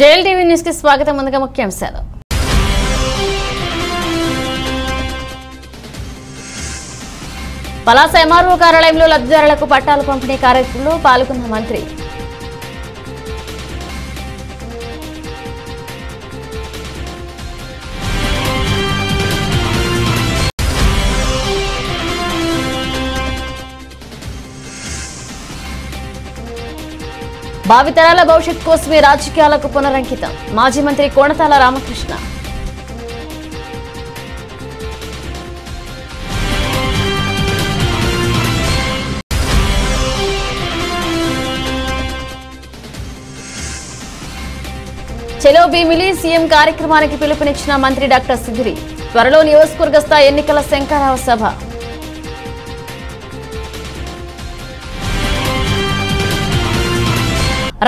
Jail TV న్యూస్కి స్వాగతం. ముందుగా ముఖ్యాంశాలు. పలాస ఎంఆర్ఓ కార్యాలయంలో లబ్ధిదారులకు పట్టాల పంపిణీ కార్యక్రమంలో పాల్గొన్న మంత్రి భావితరాల భవిష్యత్ కోసమే రాజకీయాలకు పునరంకితం. మాజీ మంత్రి కోణతాల రామకృష్ణ. చెలో భీమిలి సీఎం కార్యక్రమానికి పిలుపునిచ్చిన మంత్రి డాక్టర్ సిద్దిరి. త్వరలో నియోజకవర్గ స్థాయి ఎన్నికల శంకరావ సభ.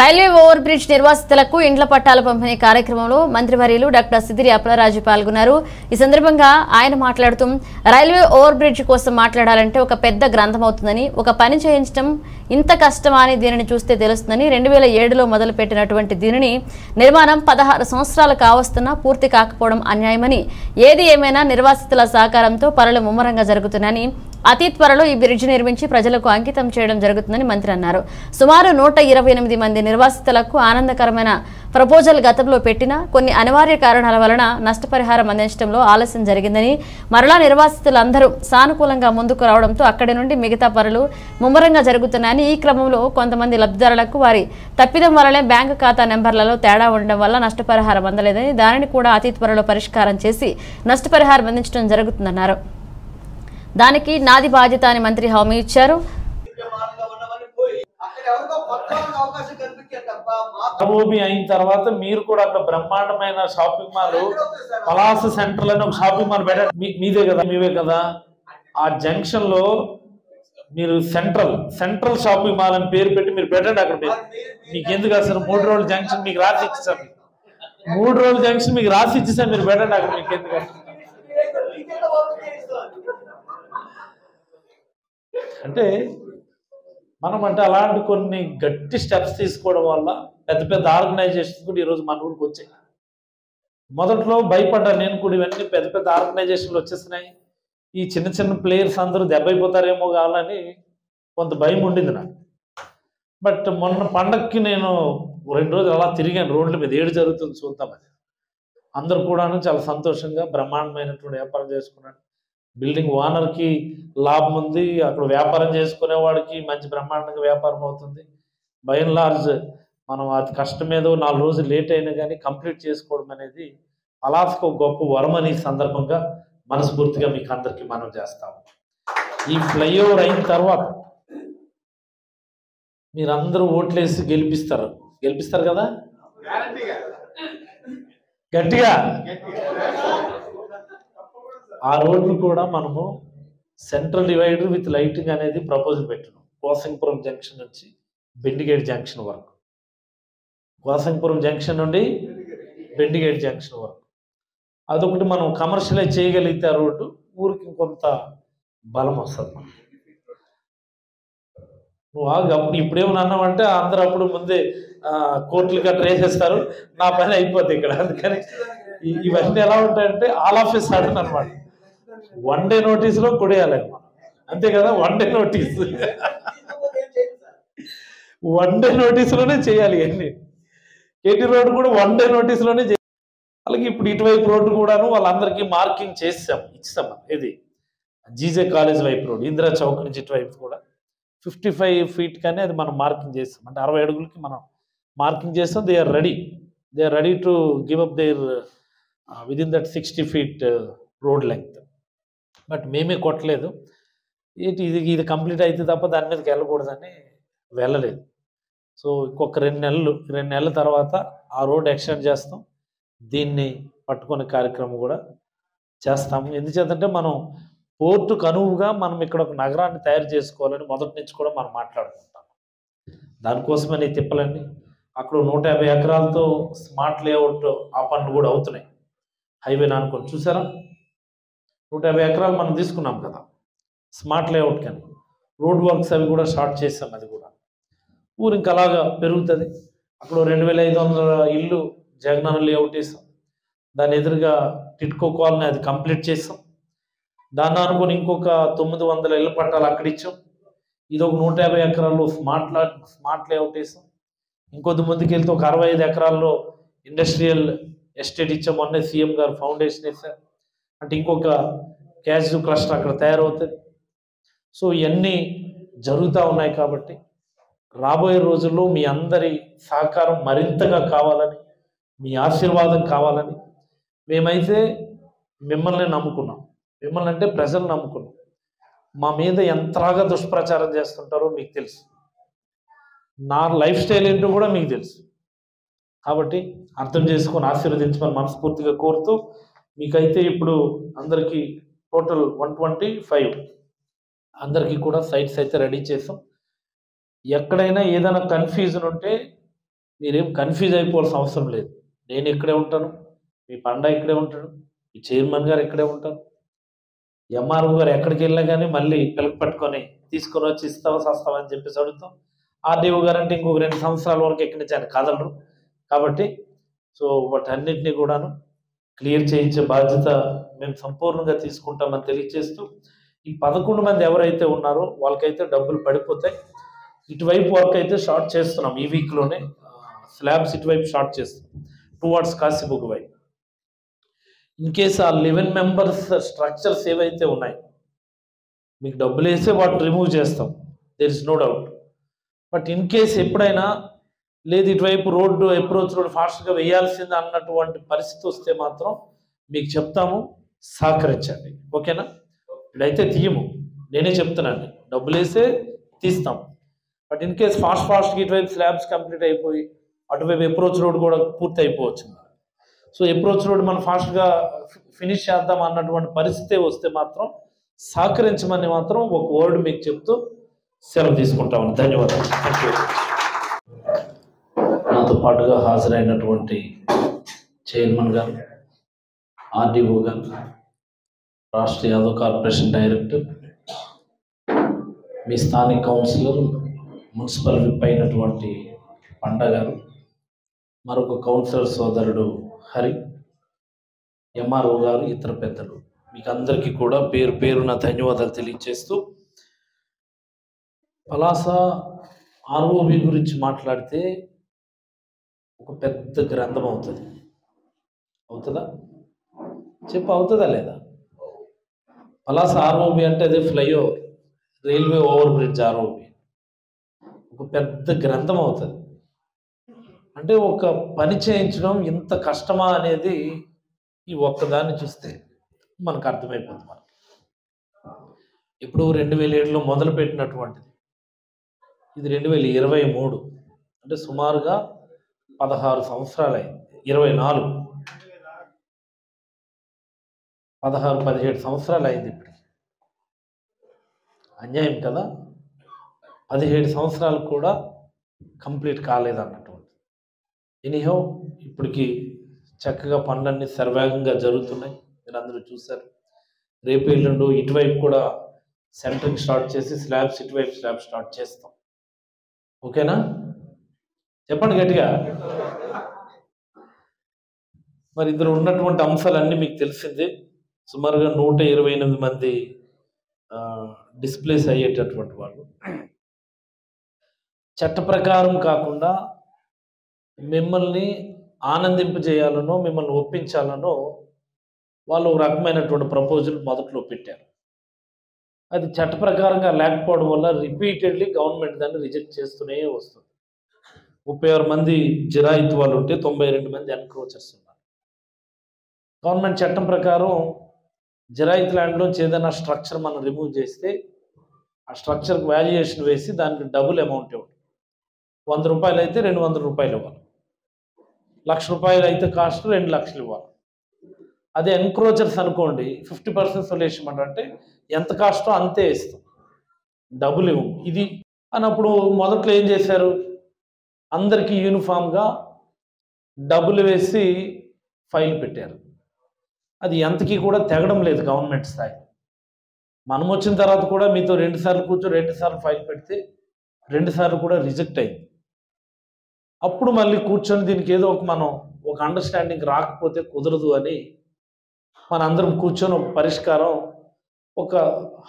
రైల్వే ఓవర్ బ్రిడ్జ్ నిర్వాసితులకు ఇండ్ల పట్టాలు పంపిణీ కార్యక్రమంలో మంత్రివర్యులు డాక్టర్ సిదిరి అప్పలరాజు పాల్గొన్నారు. ఈ సందర్భంగా ఆయన మాట్లాడుతూ రైల్వే ఓవర్ బ్రిడ్జ్ కోసం మాట్లాడాలంటే ఒక పెద్ద గ్రంథం అవుతుందని ఒక పని చేయించడం ఇంత కష్టమా అని దీనిని చూస్తే తెలుస్తుందని రెండు వేల ఏడులో మొదలుపెట్టినటువంటి దీనిని నిర్మాణం పదహారు సంవత్సరాలు కావస్తున్నా పూర్తి కాకపోవడం అన్యాయమని ఏది ఏమైనా నిర్వాసితుల సహకారంతో పనులు ముమ్మరంగా జరుగుతున్నాయని అతి త్వరలో ఈ బ్రిడ్జ్ నిర్మించి ప్రజలకు అంకితం చేయడం జరుగుతుందని మంత్రి అన్నారు. సుమారు నూట ఇరవై ఎనిమిది మంది నిర్వాసితులకు ఆనందకరమైన ప్రపోజల్ గతంలో పెట్టినా కొన్ని అనివార్య కారణాల వలన నష్టపరిహారం అందించడంలో ఆలస్యం జరిగిందని మరలా నిర్వాసితులందరూ సానుకూలంగా ముందుకు రావడంతో అక్కడి నుండి మిగతా పనులు ముమ్మరంగా జరుగుతున్నాయని ఈ క్రమంలో కొంతమంది లబ్ధిదారులకు వారి తప్పిదం వలనే బ్యాంకు ఖాతా నెంబర్లలో తేడా ఉండడం వల్ల నష్టపరిహారం అందలేదని దానిని కూడా అతి త్వరలో పరిష్కారం చేసి నష్టపరిహారం అందించడం జరుగుతుందన్నారు. దానికి నాది బాధ్యత అని మంత్రి హామీ ఇచ్చారు. భూమి అయిన తర్వాత మీరు కూడా అక్కడ బ్రహ్మాండమైన షాపింగ్ మాల్ పలాస సెంటర్ అని ఒక షాపింగ్ మాల్ పెట్టండి మీదే కదా మీవే కదా? ఆ జంక్షన్లో మీరు సెంట్రల్ సెంట్రల్ షాపింగ్ మాల్ అని పేరు పెట్టి మీరు పెట్టండి అక్కడ మీకు ఎందుకు అసలు మూడు రోజుల జంక్షన్ మీకు రాసి ఇచ్చేసాం మూడు రోజుల జంక్షన్ మీకు రాసి ఇచ్చేసాం మీరు పెట్టండి అక్కడ మీకు ఎందుకు అంటే మనం అంటే అలాంటి కొన్ని గట్టి స్టెప్స్ తీసుకోవడం వల్ల పెద్ద పెద్ద ఆర్గనైజేషన్స్ కూడా ఈరోజు మన ఊరికి వచ్చాయి. మొదట్లో భయపడ్డా నేను కూడా ఇవన్నీ పెద్ద పెద్ద ఆర్గనైజేషన్లు వచ్చేసినాయి. ఈ చిన్న చిన్న ప్లేయర్స్ అందరూ దెబ్బైపోతారేమో కావాలని కొంత భయం ఉండింది నాకు. బట్ మొన్న పండక్కి నేను రెండు రోజులు అలా తిరిగాను. రోడ్ల మీద ఏడు జరుగుతుంది చూద్దామని. అందరు కూడాను చాలా సంతోషంగా బ్రహ్మాండమైనటువంటి వ్యాపారం చేసుకున్నాను. బిల్డింగ్ ఓనర్కి లాభం ఉంది అక్కడ వ్యాపారం చేసుకునే వాడికి మంచి బ్రహ్మాండంగా వ్యాపారం అవుతుంది. బై అండ్ లార్జ్ మనం అది కష్టం ఏదో నాలుగు రోజులు లేట్ అయినా కానీ కంప్లీట్ చేసుకోవడం అనేది అలాస్క ఒక గొప్ప వరం అని సందర్భంగా మనస్ఫూర్తిగా మీకు అందరికీ మనం చేస్తాము. ఈ ఫ్లైఓవర్ అయిన తర్వాత మీరందరూ ఓట్లేసి గెలిపిస్తారు. గెలిపిస్తారు కదా? గట్టిగా. ఆ రోడ్లు కూడా మనము సెంట్రల్ డివైడర్ విత్ లైటింగ్ అనేది ప్రపోజల్ పెట్టినాం. కోసంపురం జంక్షన్ నుంచి బెండిగేట్ జంక్షన్ వరకు. కోసంపురం జంక్షన్ నుండి బెండిగేట్ జంక్షన్ వరకు. అదొకటి మనం కమర్షియలైజ్ చేయగలిగితే ఆ రోడ్డు ఊరికి కొంత బలం వస్తుంది మనకి. నువ్వు అప్పుడు ఇప్పుడేమని అన్నావంటే అందరూ అప్పుడు ముందే కోర్టులు గట్రా వేసేస్తారు. నా పని అయిపోతుంది ఇక్కడ. అందుకని ఇవన్నీ ఎలా ఉంటాయంటే ఆల్ ఆఫ్ ఎ సడన్ అనమాట వన్ డే నోటీస్లో కొడేయాలి మనం అంతే కదా? One day notice one day నోటీస్లోనే చేయాలి అన్ని K T road one day నోటీస్లోనే చేయాలి. అలాగే ఇప్పుడు ఇటువైపు రోడ్డు కూడాను వాళ్ళందరికీ మార్కింగ్ చేసాం ఇచ్చాం ఇది జీజే కాలేజ్ వైపు రోడ్ ఇందిరా చౌక్ నుంచి ఇటువైపు కూడా. ఫిఫ్టీ ఫైవ్ ఫీట్ కానీ అది మనం మార్కింగ్ చేస్తాం అంటే అరవై అడుగులకి మనం మార్కింగ్ చేస్తాం. They are ready they are ready to give up their within that sixty feet road length but మేమే కొట్టలేదు. ఏంటి ఇది ఇది కంప్లీట్ అయితే తప్ప దాని మీదకి వెళ్ళకూడదని వెళ్ళలేదు. సో ఇంకొక రెండు నెలలు రెండు నెలల తర్వాత ఆ రోడ్ ఎక్స్టెండ్ చేస్తాం. దీన్ని పట్టుకునే కార్యక్రమం కూడా చేస్తాము. ఎందుచేతంటే మనం పోర్టు కనువుగా మనం ఇక్కడ ఒక నగరాన్ని తయారు చేసుకోవాలని మొదటి నుంచి కూడా మనం మాట్లాడుకుంటాం. దానికోసమని ఈ తిప్పలన్నీ అక్కడ నూట యాభై ఎకరాలతో స్మార్ట్ లేఅవుట్ ఆ పనులు కూడా అవుతున్నాయి. హైవే నానుకొని చూసారా? నూట యాభై ఎకరాలు మనం తీసుకున్నాం కదా. స్మార్ట్ లేఅవుట్ కానీ రోడ్ వర్క్స్ అవి కూడా స్టార్ట్ చేసాం అది కూడా. ఊరు ఇంకా అలాగా పెరుగుతుంది. అక్కడ రెండు వేల ఐదు వందల ఇల్లు జగనన్న లేఅవుట్ వేసాం. దాని ఎదురుగా టిట్కో కాలనీ అది కంప్లీట్ చేసాం. దాన్ని అనుకుని ఇంకొక తొమ్మిది వందల ఇళ్ళ పట్టాలు అక్కడ ఇచ్చాం. ఇది ఒక నూట యాభై ఎకరాల్లో స్మార్ట్ లా స్మార్ట్ లేఅవుట్ వేసాం. ఇంకొద్ది ముందుకు వెళ్తే ఒక అరవై ఐదు ఎకరాల్లో ఇండస్ట్రియల్ ఎస్టేట్ ఇచ్చాం. మొన్నే సీఎం గారు ఫౌండేషన్ వేశారు. అంటే ఇంకొక క్యాష్ క్లస్టర్ అక్కడ తయారవుతుంది సో ఇవన్నీ జరుగుతూ ఉన్నాయి కాబట్టి రాబోయే రోజుల్లో మీ అందరి సహకారం మరింతగా కావాలని మీ ఆశీర్వాదం కావాలని మేమైతే మిమ్మల్ని నమ్ముకున్నాం. మిమ్మల్ని అంటే ప్రజలు నమ్ముకున్నాం. మా మీద ఎంతలాగా దుష్ప్రచారం చేస్తుంటారో మీకు తెలుసు. నా లైఫ్ స్టైల్ ఏంటో కూడా మీకు తెలుసు. కాబట్టి అర్థం చేసుకొని ఆశీర్వదించమని మనస్ఫూర్తిగా కోరుతూ మీకైతే ఇప్పుడు అందరికీ టోటల్ వన్ ట్వంటీ ఫైవ్. అందరికీ కూడా సైట్స్ అయితే రెడీ చేసాం. ఎక్కడైనా ఏదైనా కన్ఫ్యూజన్ ఉంటే మీరేం కన్ఫ్యూజ్ అయిపోవాల్సిన అవసరం లేదు. నేను ఇక్కడే ఉంటాను మీ పండ ఇక్కడే ఉంటాడు మీ చైర్మన్ గారు ఇక్కడే ఉంటారు. ఎంఆర్ఓ గారు ఎక్కడికి వెళ్ళినా కానీ మళ్ళీ పిలక పట్టుకొని తీసుకొని వచ్చి ఇస్తావా సస్తావా అని చెప్పేసి అడుగుతాం. ఆర్డీఓ గారు అంటే ఇంకొక రెండు సంవత్సరాల వరకు ఎక్కడి నుంచి ఆయన కదలరు. కాబట్టి సో వాటన్నిటిని కూడాను క్లియర్ చేయించే బాధ్యత మేము సంపూర్ణంగా తీసుకుంటామని తెలియజేస్తూ ఈ పదకొండు మంది ఎవరైతే ఉన్నారో వాళ్ళకైతే డబ్బులు పడిపోతాయి. ఇటువైపు వర్క్ అయితే షార్ట్ చేస్తున్నాం ఈ వీక్లోనే స్లాబ్స్ ఇటువైపు షార్ట్ చేస్తున్నాం టూ వార్డ్స్ కాశీబుక్ వైపు. ఇన్ కేస్ ఆ లెవెన్ మెంబర్స్ స్ట్రక్చర్స్ ఏవైతే ఉన్నాయి మీకు డబ్బులు వేస్తే వాటిని రిమూవ్ చేస్తాం. There is no doubt but in case ఎప్పుడైనా లేదు ఇటువైపు రోడ్డు అప్రోచ్ రోడ్ ఫాస్ట్గా వేయాల్సింది అన్నటువంటి పరిస్థితి వస్తే మాత్రం మీకు చెప్తాము సహకరించండి. ఓకేనా? ఇప్పుడైతే తీయము. నేనే చెప్తున్నాను. డబ్బులు వేస్తే తీస్తాం బట్ ఇన్ కేస్ ఫాస్ట్ ఫాస్ట్గా ఇటువైపు స్లాబ్స్ కంప్లీట్ అయిపోయి అటువైపు అప్రోచ్ రోడ్ కూడా పూర్తి అయిపోవచ్చు సో అప్రోచ్ రోడ్ మనం ఫాస్ట్గా ఫినిష్ చేద్దాం అన్నటువంటి పరిస్థితి వస్తే మాత్రం సహకరించమని మాత్రం ఒక వర్డ్ మీకు చెప్తూ సెలవు తీసుకుంటామని ధన్యవాదాలు. థ్యాంక్ యూ నాతో పాటుగా హాజరైనటువంటి చైర్మన్ గారు ఆర్డీఓ గారు రాష్ట్ర యాదవ్ కార్పొరేషన్ డైరెక్టర్ మీ స్థానిక కౌన్సిలర్ మున్సిపల్ విప్ అయినటువంటి పండ గారు మరొక కౌన్సిలర్ సోదరుడు హరి ఎంఆర్ఓ గారు ఇతర పెద్దలు. మీకు అందరికీ కూడా పేరు పేరున ధన్యవాదాలు తెలియజేస్తూ పలాస ఆర్ఓబి గురించి మాట్లాడితే ఒక పెద్ద గ్రంథం అవుతుంది. అవుతుందా? చెప్పు అవుతుందా లేదా? పలాస ఆర్ఓబి అంటే B flyover railway over bridge R O B గ్రంథం అవుతుంది. అంటే ఒక పని చేయించడం ఇంత కష్టమా అనేది ఈ ఒక్కదాన్ని చూస్తే మనకు అర్థమైపోతుంది మనకి. ఇప్పుడు రెండు వేల ఏడులో మొదలు పెట్టినటువంటిది ఇది రెండు వేల ఇరవై మూడు. అంటే సుమారుగా పదహారు సంవత్సరాలు ఇరవై నాలుగు. పదహారు పదిహేడు సంవత్సరాలు అయింది ఇప్పటికి. అన్యాయం కదా? పదిహేడు సంవత్సరాలు కూడా కంప్లీట్ కాలేదన్నటువంటి ఎనీహో ఇప్పటికి చక్కగా పనులన్నీ సర్వేగంగా జరుగుతున్నాయి. మీరు అందరూ చూశారు. రేపు ఎల్లుండు ఇటువైపు కూడా సెంటరింగ్ స్టార్ట్ చేసి స్లాబ్స్ ఇటువైపు స్లాబ్ స్టార్ట్ చేస్తాం. ఓకేనా? చెప్పండి గట్టిగా. మరి ఇందులో ఉన్నటువంటి అంశాలన్నీ మీకు తెలిసిందే. సుమారుగా నూట ఇరవై ఎనిమిది మంది డిస్ప్లేస్ అయ్యేటటువంటి వాళ్ళు. చట్ట ప్రకారం కాకుండా మిమ్మల్ని ఆనందింపజేయాలనో మిమ్మల్ని ఒప్పించాలనో వాళ్ళు ఒక రకమైనటువంటి ప్రపోజల్ మొదట్లో పెట్టారు. అది చట్ట ప్రకారంగా లేకపోవడం వల్ల రిపీటెడ్లీ గవర్నమెంట్ దాన్ని రిజెక్ట్ చేస్తూనే వస్తుంది. ముప్పై ఆరు మంది జిరాయిత్ వాళ్ళు ఉంటే తొంభై రెండు మంది ఎన్క్రోచర్స్ ఉన్నారు. గవర్నమెంట్ చట్టం ప్రకారం జిరాయిత్ ల్యాండ్లోంచి ఏదైనా స్ట్రక్చర్ మనం రిమూవ్ చేస్తే ఆ స్ట్రక్చర్కి వాల్యుయేషన్ వేసి దానికి డబుల్ అమౌంట్ ఇవ్వడం వంద రూపాయలు అయితే రెండు వందల రూపాయలు ఇవ్వాలి. లక్ష రూపాయలు అయితే కాస్ట్ రెండు లక్షలు ఇవ్వాలి. అదే ఎన్క్రోచర్స్ అనుకోండి ఫిఫ్టీ పర్సెంట్ సొల్యూషన్ అంటే ఎంత కాస్టో అంతే ఇస్తాం. డబుల్ ఇవ్వం. ఇది అన్నప్పుడు మొదట్లో ఏం చేశారు? అందరికీ యూనిఫామ్గా డబ్బులు వేసి ఫైల్ పెట్టారు. అది ఎంతకీ కూడా తెగడం లేదు గవర్నమెంట్ స్థాయి. మనం వచ్చిన తర్వాత కూడా మీతో రెండు సార్లు కూర్చొని రెండుసార్లు ఫైల్ పెడితే రెండు సార్లు కూడా రిజెక్ట్ అయింది. అప్పుడు మళ్ళీ కూర్చొని దీనికి ఏదో ఒక మనం ఒక అండర్స్టాండింగ్ రాకపోతే కుదరదు అని మనందరం కూర్చొని ఒక పరిష్కారం ఒక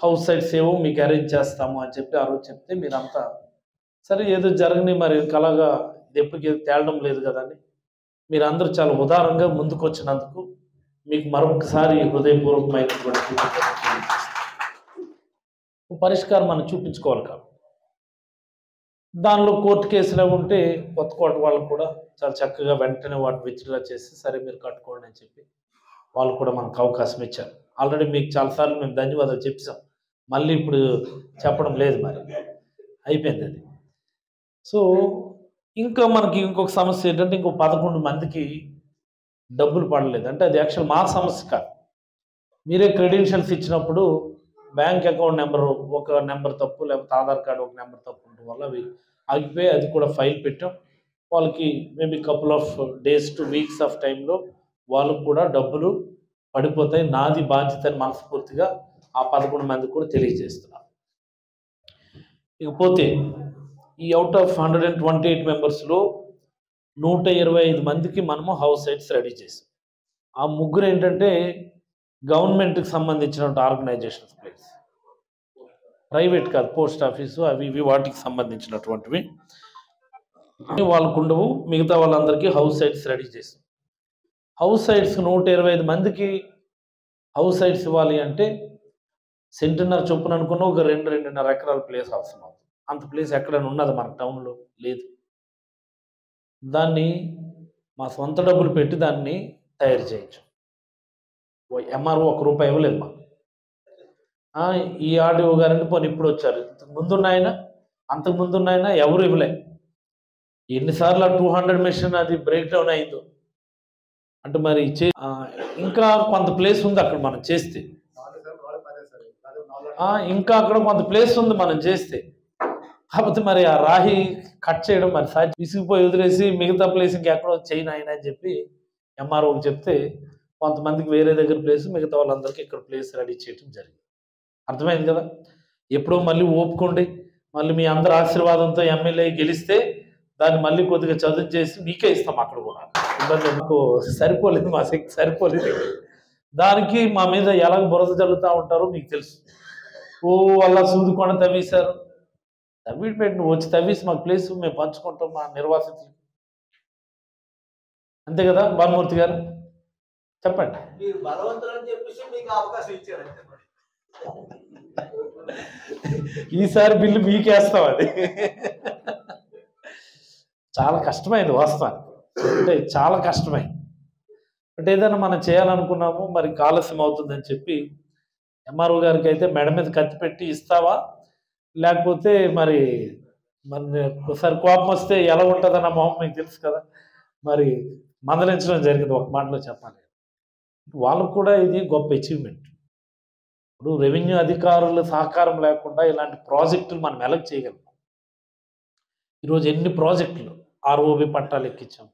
హౌస్ సైడ్స్ ఏవో మీకు అరేంజ్ చేస్తాము అని చెప్పి ఆ రోజు చెప్తే మీరంతా సరే ఏదో జరగని మరి కలగా ఇది ఎప్పటికీ తేలడం లేదు కదా అని. అందరూ చాలా ఉదారంగా ముందుకు వచ్చినందుకు మీకు మరొకసారి హృదయపూర్వకమైనటువంటి పరిష్కారం మనం చూపించుకోవాలి కాబట్టి దానిలో కోర్టు కేసులో ఉంటే కొత్త కోట వాళ్ళు కూడా చాలా చక్కగా వెంటనే వాటిని విత్డ్రా చేసి సరే మీరు కట్టుకోండి అని చెప్పి వాళ్ళు కూడా మనకు అవకాశం ఇచ్చారు. ఆల్రెడీ మీకు చాలాసార్లు మేము ధన్యవాదాలు చెప్పాం మళ్ళీ ఇప్పుడు చెప్పడం లేదు మరి. అయిపోయింది అది. సో ఇంకా మనకి ఇంకొక సమస్య ఏంటంటే ఇంకో పదకొండు మందికి డబ్బులు పడలేదు. అంటే అది యాక్చువల్ మా సమస్య కాదు. మీరే క్రెడెన్షియల్స్ ఇచ్చినప్పుడు బ్యాంక్ అకౌంట్ నెంబర్ ఒక నెంబర్ తప్పు లేకపోతే ఆధార్ కార్డు ఒక నెంబర్ తప్పు ఉండడం వల్ల అవి ఆగిపోయి అది కూడా ఫైల్ పెట్టాం. వాళ్ళకి maybe couple of days to weeks of టైంలో వాళ్ళకు కూడా డబ్బులు పడిపోతాయి. నాది బాధ్యత అని మనస్ఫూర్తిగా ఆ పదకొండు మంది కూడా తెలియజేస్తున్నారు ఇకపోతే ఈ out of hundred and twenty eight మెంబర్స్లో నూట ఇరవై ఐదు మందికి మనము హౌస్ సైట్స్ రెడీ చేసాం. ఆ ముగ్గురు ఏంటంటే గవర్నమెంట్కి సంబంధించిన ఆర్గనైజేషన్స్ ప్లేస్ ప్రైవేట్ కాదు పోస్ట్ ఆఫీసు అవి ఇవి వాటికి సంబంధించినటువంటివి. వాళ్ళకు ఉండవు మిగతా వాళ్ళందరికీ హౌస్ సైట్స్ రెడీ చేసాం. హౌస్ సైట్స్ నూట ఇరవై ఐదు మందికి హౌస్ సైట్స్ ఇవ్వాలి అంటే సెంటున్నర చొప్పున అనుకున్న ఒక రెండు రెండున్నర ఎకరాల ప్లేస్ అవసరం అంత ప్లేస్ ఎక్కడైనా ఉన్నది మన టౌన్లో లేదు. దాన్ని మా సొంత డబ్బులు పెట్టి దాన్ని తయారు చేయించు. ఎంఆర్ఓ ఒక రూపాయి ఇవ్వలేదు మాకు. ఈ ఆర్డీఓ గారంటే పోనీ ఇప్పుడు వచ్చారు. ఇంతకు ముందున్న ఆయన అంతకు ముందున్న ఆయన ఎవరు ఇవ్వలే. ఎన్నిసార్లు టూ హండ్రెడ్ మెషిన్ అది బ్రేక్ డౌన్ అయిందో. అంటే మరి చే- ఇంకా కొంత ప్లేస్ ఉంది అక్కడ మనం చేస్తే. ఇంకా అక్కడ కొంత ప్లేస్ ఉంది మనం చేస్తే. కాకపోతే మరి ఆ రాహి కట్ చేయడం మరి సాధ్యం. విసిగిపోయి వదిలేసి మిగతా ప్లేస్ ఇంకెక్కడో చేయను ఆయన అని చెప్పి ఎంఆర్ఓకి చెప్తే కొంతమందికి వేరే దగ్గర ప్లేస్ మిగతా వాళ్ళందరికీ ఇక్కడ ప్లేస్ రెడీ చేయడం జరిగింది. అర్థమైంది కదా? ఎప్పుడో మళ్ళీ ఓపుకోండి మళ్ళీ మీ అందరి ఆశీర్వాదంతో ఎమ్మెల్యే గెలిస్తే దాన్ని మళ్ళీ కొద్దిగా చదువు చేసి మీకే ఇస్తాం అక్కడ కూడా. ఇబ్బంది మాకు సరిపోలేదు మా శక్తి సరిపోలేదు. దానికి మా మీద ఎలా బురద జల్లుతూ ఉంటారో మీకు తెలుసు. ఓ అలా సూదుకొండ తవ్వేశారు. తవ్విడి పెట్టి నువ్వు వచ్చి తవ్వేసి మాకు ప్లేస్ మేము పంచుకుంటాం మా నిర్వాసితులు. అంతే కదా భానుమూర్తి గారు? చెప్పండి. మీరు బలవంతులు అని చెప్పేసి మీకు అవకాశం ఇచ్చారు అంతే మరి. ఈసారి బిల్లు మీకేస్తాం అది. చాలా కష్టమైంది వాస్తవానికి. అంటే చాలా కష్టమైంది. అంటే ఏదైనా మనం చేయాలనుకున్నాము మరి ఆలస్యం అవుతుందని చెప్పి ఎంఆర్ఓ గారికి అయితే మెడ మీద కత్తి పెట్టి ఇస్తావా? లేకపోతే మరి మరి ఒకసారి కోపం వస్తే ఎలా ఉంటుందన్న మొహం మీకు తెలుసు కదా. మరి మందలించడం జరిగింది ఒక మాటలో చెప్పాలి. వాళ్ళకు కూడా ఇది గొప్ప అచీవ్మెంట్ ఇప్పుడు రెవెన్యూ అధికారుల సహకారం లేకుండా ఇలాంటి ప్రాజెక్టులు మనం ఎలా చేయగలం. ఈరోజు ఎన్ని ప్రాజెక్టులు ఆర్ఓబి పట్టాలు ఎక్కించాం.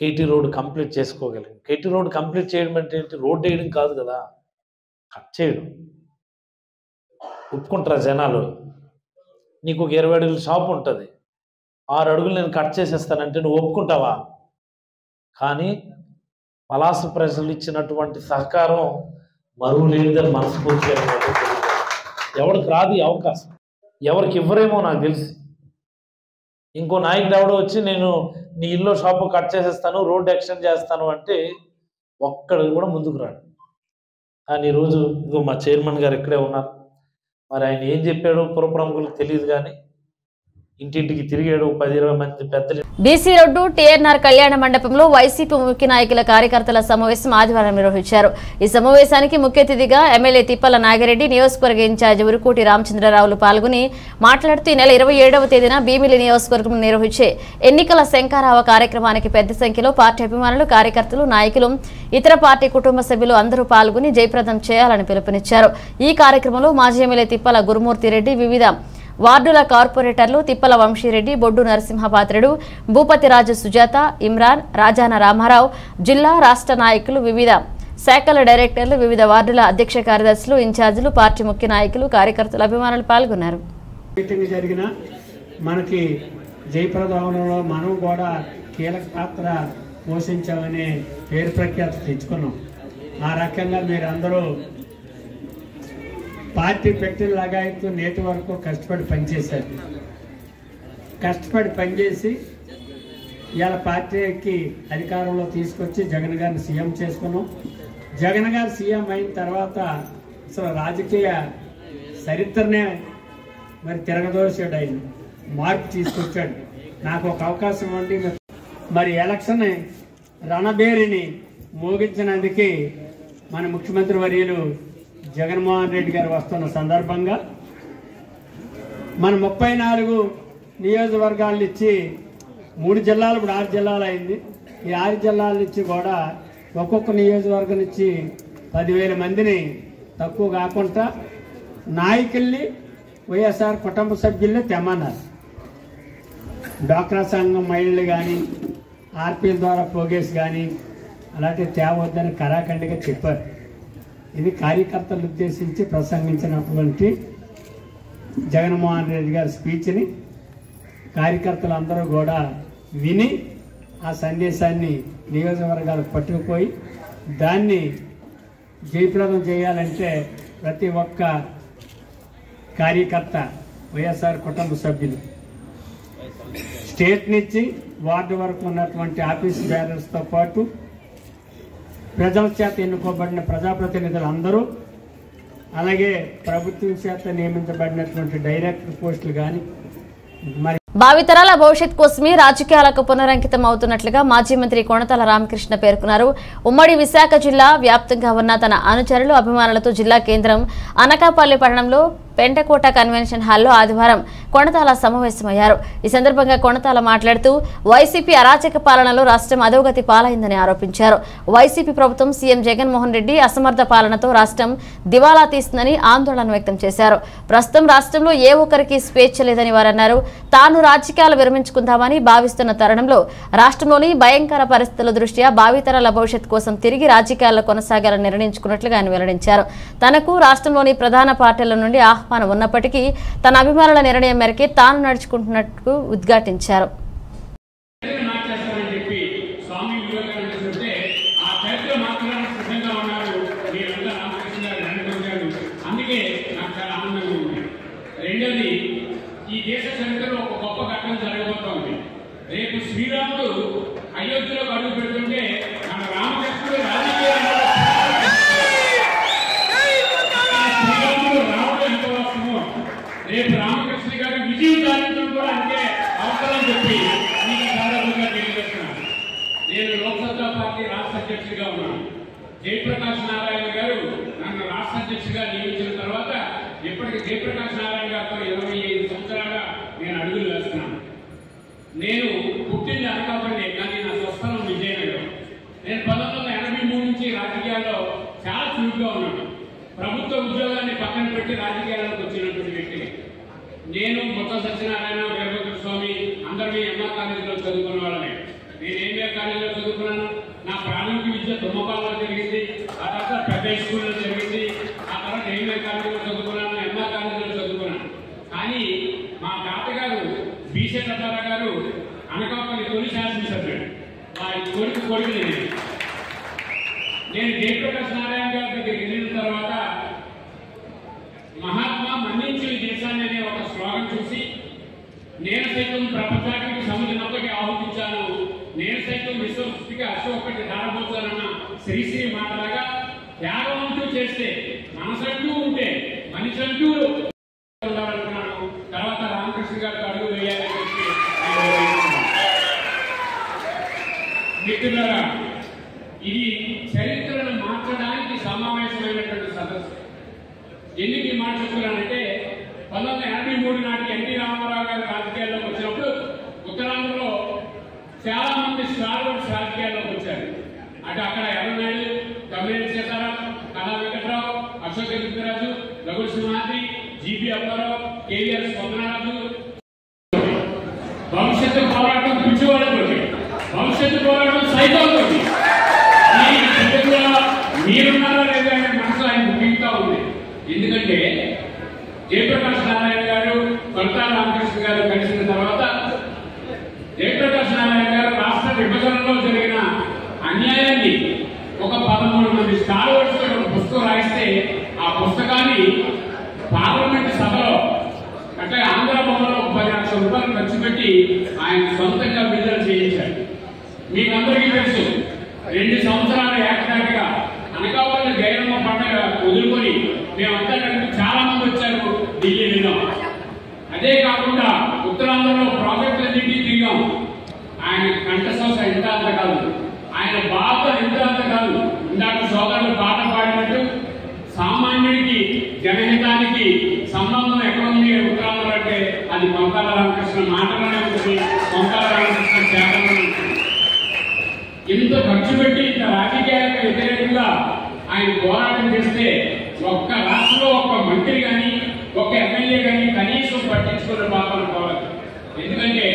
కేటీ రోడ్ కంప్లీట్ చేసుకోగలిగాం. కేటీ రోడ్ కంప్లీట్ చేయడం అంటే ఏంటి? రోడ్ వేయడం కాదు కదా. కట్ చేయడం. ఒప్పుకుంటారు జనాలు? నీకు ఒక ఇరవై అడుగుల షాప్ ఉంటుంది. ఆరు అడుగులు నేను కట్ చేసేస్తానంటే నువ్వు ఒప్పుకుంటావా? కానీ పలాస ప్రజలు ఇచ్చినటువంటి సహకారం మరువు లేనిదని మనస్ఫూర్తిగా ఎవరికి రాదు ఈ అవకాశం. ఎవరికి ఇవ్వరేమో నాకు తెలుసు. ఇంకో నాయకుడు ఎవడో వచ్చి నేను నీ ఇల్లు షాపు కట్ చేసేస్తాను రోడ్ ఎక్స్టెండ్ చేస్తాను అంటే ఒక్కడు కూడా ముందుకు రాడు. కానీ ఈరోజు ఇదిగో మా చైర్మన్ గారు ఇక్కడే ఉన్నారు. మరి ఆయన ఏం చెప్పాడో పురప్రముఖులకు తెలియదు కానీ ఇంటింటికి తిరిగాడు పది ఇరవై మంది పెద్దలు బీసీ రోడ్డు టీఆర్ఆర్ కళ్యాణ మండపంలో వైసీపీ ముఖ్య నాయకుల కార్యకర్తల సమావేశం ఆదివారం నిర్వహించారు. ఈ సమావేశానికి ముఖ్య అతిథిగా ఎమ్మెల్యే తిప్పల నాగిరెడ్డి నియోజకవర్గ ఇన్ఛార్జి ఉరుకోటి రామచంద్రరావులు పాల్గొని మాట్లాడుతూ ఈ నెల ఇరవై ఏడవ తేదీన భీమిలి నియోజకవర్గం నిర్వహించే ఎన్నికల శంకారావ కార్యక్రమానికి పెద్ద సంఖ్యలో పార్టీ అభిమానులు కార్యకర్తలు నాయకులు ఇతర పార్టీ కుటుంబ సభ్యులు అందరూ పాల్గొని జయప్రదం చేయాలని పిలుపునిచ్చారు. ఈ కార్యక్రమంలో మాజీ ఎమ్మెల్యే తిప్పల గురుమూర్తిరెడ్డి వివిధ వార్డుల కార్పొరేటర్లు తిప్పల వంశీరెడ్డి బొడ్డు నరసింహపాత్రుడు భూపతిరాజు సుజాత ఇమ్రాన్ రాజాన రామారావు జిల్లా రాష్ట్ర నాయకులు వివిధ శాఖల డైరెక్టర్లు వివిధ వార్డుల అధ్యక్ష కార్యదర్శులు ఇన్ఛార్జీలు పార్టీ ముఖ్య నాయకులు కార్యకర్తలు అభిమానులు పాల్గొన్నారు. జరిగిన మనకి మనం కూడా కీలక పాత్ర పోషించామనే పేరు ప్రఖ్యాతి తెచ్చుకున్నాం. ఆ రకంగా మీరందరూ పార్టీ పెట్టిన లగాయత్తు నేటి వరకు కష్టపడి పనిచేశారు. కష్టపడి పనిచేసి ఇవాళ పార్టీకి అధికారంలో తీసుకొచ్చి జగన్ గారిని సీఎం చేసుకున్నాం. జగన్ గారు సీఎం అయిన తర్వాత అసలు రాజకీయ చరిత్రనే మరి తిరగదోసాడు ఆయన మార్పు తీసుకొచ్చాడు. నాకు ఒక అవకాశం ఉండి మరి ఎలక్షన్ రణబేరిని మోగించినందుకే మన ముఖ్యమంత్రి వర్యులు జగన్మోహన్ రెడ్డి గారు వస్తున్న సందర్భంగా మన ముప్పై నాలుగు నియోజకవర్గాల నుంచి మూడు జిల్లాలు ఇప్పుడు ఆరు జిల్లాలు అయింది. ఈ ఆరు జిల్లాల నుంచి కూడా ఒక్కొక్క నియోజకవర్గం నుంచి పదివేల మందిని తక్కువ కాకుండా నాయకుల్ని వైఎస్ఆర్ కుటుంబ సభ్యుల్ని తెమ్మన్నారు. డాక్రా సంఘం మహిళలు కానీ ఆర్పీల ద్వారా పోగేసి కానీ అలాంటివి తేవద్దని కరాఖండిగా చెప్పారు. ఇది కార్యకర్తలు ఉద్దేశించి ప్రసంగించినటువంటి జగన్మోహన్ రెడ్డి గారి స్పీచ్ని కార్యకర్తలందరూ కూడా విని ఆ సందేశాన్ని నియోజకవర్గాలకు పట్టుకుపోయి దాన్ని జయప్రదం చేయాలంటే ప్రతి ఒక్క కార్యకర్త వైఎస్ఆర్ కుటుంబ సభ్యులు. స్టేట్ నుంచి వార్డు వరకు ఉన్నటువంటి ఆఫీస్ బ్యాలెన్స్తో పాటు ప్రజల చేత ఎన్నుకోబడిన ప్రజాప్రతినిధులు అందరూ అలాగే ప్రభుత్వం చేత నియమించబడినటువంటి డైరెక్టర్ పోస్టులు కానీ మరి భావితరాల భవిష్యత్ కోసమే రాజకీయాలకు పునరంకితం అవుతున్నట్లుగా మాజీ మంత్రి కొణతాల రామకృష్ణ పేర్కొన్నారు. ఉమ్మడి విశాఖ జిల్లా వ్యాప్తంగా ఉన్న తన అనుచరులు అభిమానులతో జిల్లా కేంద్రం అనకాపల్లి పట్టణంలో పెంటకోట కన్వెన్షన్ హాల్లో ఆదివారం కొణతాల సమావేశమయ్యారు. ఈ సందర్భంగా కొణతాల మాట్లాడుతూ వైసీపీ అరాచక పాలనలో రాష్ట్రం అధోగతి పాలైందని ఆరోపించారు. వైసీపీ ప్రభుత్వం సీఎం జగన్మోహన్ రెడ్డి అసమర్థ పాలనతో రాష్ట్రం దివాలా తీస్తుందని ఆందోళన వ్యక్తం చేశారు. ప్రస్తుతం రాష్ట్రంలో ఏ ఒక్కరికి స్వేచ్ఛ లేదని వారన్నారు. తాను రాజకీయాలు విరమించుకుందామని భావిస్తున్న తరుణంలో రాష్ట్రంలోని భయంకర పరిస్థితుల దృష్ట్యా భావితరాల భవిష్యత్ కోసం తిరిగి రాజకీయాల్లో కొనసాగాలని నిర్ణయించుకున్నట్లుగా ఆయన వెల్లడించారు. తనకు రాష్ట్రంలోని ప్రధాన పార్టీల నుండి ఆహ్వానం ఉన్నప్పటికీ తన అభిమానుల నిర్ణయం మేరకే తాను నడుచుకుంటున్నట్టు ఉద్ఘాటించారు చరిత్ర మార్చేస్తామని చెప్పి స్వామి వివేకానంద చెప్తే ఆ చరిత్ర మార్చడానికి సిద్ధంగా ఉన్నారు మీరంతా రామకృష్ణ గారు వెనకొచ్చారు అందుకే నాకు చాలా ఆనందంగా ఉంది రెండోది ఈ దేశ చరిత్రలో ఒక గొప్ప ఘట్టం జరగబోతోంది రేపు శ్రీరాముడు అయోధ్యలోకి అడుగు పెడుతుంటే మన రామకృష్ణుడు రాజకీయాల్లో శ్రీరాముడు రాముడు ఎంత వస్తుందో రేపు రామకృష్ణ గారి విజయం సాధించడం కూడా అంతే అవసరం చెప్పి మీకు సందర్భంగా తెలియజేస్తున్నాను నేను లోక్సత్తా పార్టీ రాష్ట్ర అధ్యక్షుడిగా ఉన్నాను జయప్రకాష్ నారాయణ గారు నన్ను రాష్ట్ర అధ్యక్షుడిగా నియమించిన తర్వాత ఇప్పటికి జయప్రకాష్ నారాయణ గారితో ఇరవై ఐదు సంవత్సరాలుగా నేను అడుగులు వేస్తున్నాను నేను పుట్టింది అనకాపల్లి కానీ నా స్వస్థలం విజయనగరం నేను పంతొమ్మిది వందల ఎనభై మూడు నుంచి రాజకీయాల్లో చాలా చురుగ్గా ఉన్నాను ప్రభుత్వ ఉద్యోగాన్ని పక్కన పెట్టి రాజకీయాల్లోకి వచ్చినటువంటి వ్యక్తిని నేను మొత్తం సత్యనారాయణ వీరభద్ర స్వామి అందరినీ ఎంఆర్ కాలేజీలో చదువుకున్న వాళ్ళమే నేను ఎంబీఆర్ కాలేజీలో చదువుకున్నాను నా ప్రాథమిక విద్య తుమ్మపాలలో జరిగింది ఆ తర్వాత పెద్ద స్కూల్లో జరిగింది ఆ తర్వాత ఎంబీఆర్ కాలేజీలో చదువుకున్నాను ఎంఆర్ కాలేజీలో చదువుకున్నాను కానీ మా తాతగారు బీసీ రతారా గారు అనకాపల్లి తొలి శాసనసభ్యుడు వారి కొడుకు కొడుకు నేను నేను జయప్రకాష్ నారాయణ గారి దగ్గరికి వెళ్ళిన తర్వాత మహాత్మా మన్నించు ఈ దేశాన్ని అనే ఒక స్లోగన్ చూసి నేను సైతం ప్రపంచానికి సముద్రనొక్కకి ఆహుతించాను నేను సైతం విశ్వ సృష్టికి అశోకటి దారబోతానన్న శ్రీశ్రీ మాటలాగా త్యాగం అంటూ చేస్తే మనసంటూ ఉంటే మనిషి అంటూ ఉండాలనుకున్నాను తర్వాత రామకృష్ణ గారితో అడుగు వేయాలని చెప్పి నేను నిర్ణయించుకున్నాను. మిత్రులారా ఇది చరిత్రను మార్చడానికి సమావేశమైనటువంటి సదస్సు ఎందుకు ఈ మాట చెప్తున్నానంటే పంతొమ్మిది వందల ఎనభై మూడు నాటికి ఎన్టీ రామారావు గారు రాజకీయాల్లోకి వచ్చినప్పుడు ఉత్తరాంధ్రలో చాలా మంది స్టార్వర్డ్స్ రాజకీయాల్లోకి వచ్చారు అటు అక్కడ ఎర్రనాయుడు కమినేని సీతారాం కళా వెంకట్రావు అశోక్ గజరాజు రఘు సింహాద్రి జీపీ అప్పారావు కేవీఆర్ స్పందనరాజు భవిష్యత్తు పోరాటం పిచ్చివాళ్ళతోటి భవిష్యత్తు పోరాటం సైతాలతోటి ఈ స్థితిలో మీరున్నారా లేదా అనే మనసు ఆయన ముఖ్యంగా ఉంది ఎందుకంటే జయప్రకాష్ నారాయణ గారు కొరతా రామకృష్ణ గారు కలిసిన తర్వాత జయప్రకాష్ నారాయణ గారు రాష్ట్ర విభజనలో జరిగిన పదమూడు మంది స్కాలర్స్ ఒక పుస్తకం రాయిస్తే ఆ పుస్తకాన్ని పార్లమెంట్ సభలో అంటే ఆంధ్ర భవన్లో ఒక పది లక్షల రూపాయలు ఖర్చు పెట్టి ఆయన సొంతంగా విడుదల చేయించారు మీకు అందరికీ తెలుసు రెండు సంవత్సరాల ఏకదాటిగా అనకాపల్లి గైరమ్మ పండుగ వదులుకొని మేమంతా కలిపి చాలా మంది వచ్చారు ఢిల్లీ వెళ్ళాం అదే కాకుండా ఉత్తరాంధ్రలో ప్రాజెక్టులన్నింటినీ తిరిగాం ఆయన కంఠశ్వాస ఎంత అంత కాదు ఆయన బాధ ఎంత అంత కాదు ఇందాక సోదరులు పాట పాడినట్టు సామాన్యుడికి జనహితానికి సంబంధం ఎక్కడ ఉంది ఉత్తరాంధ్ర అంటే అది కొంకాల రామకృష్ణ మాటలోనే ఉంటుంది కొంకాల రామకృష్ణ చేతలోనే ఉంటుంది ఇంత ఖర్చు పెట్టి ఇంత రాజకీయాలకు వ్యతిరేకంగా ఆయన పోరాటం చేస్తే ఒక్క రాష్ట్రంలో ఒక్క మంత్రి కానీ ఒక్క ఎమ్మెల్యే కానీ కనీసం పట్టించుకున్న పాపన పోవాలి. ఎందుకంటే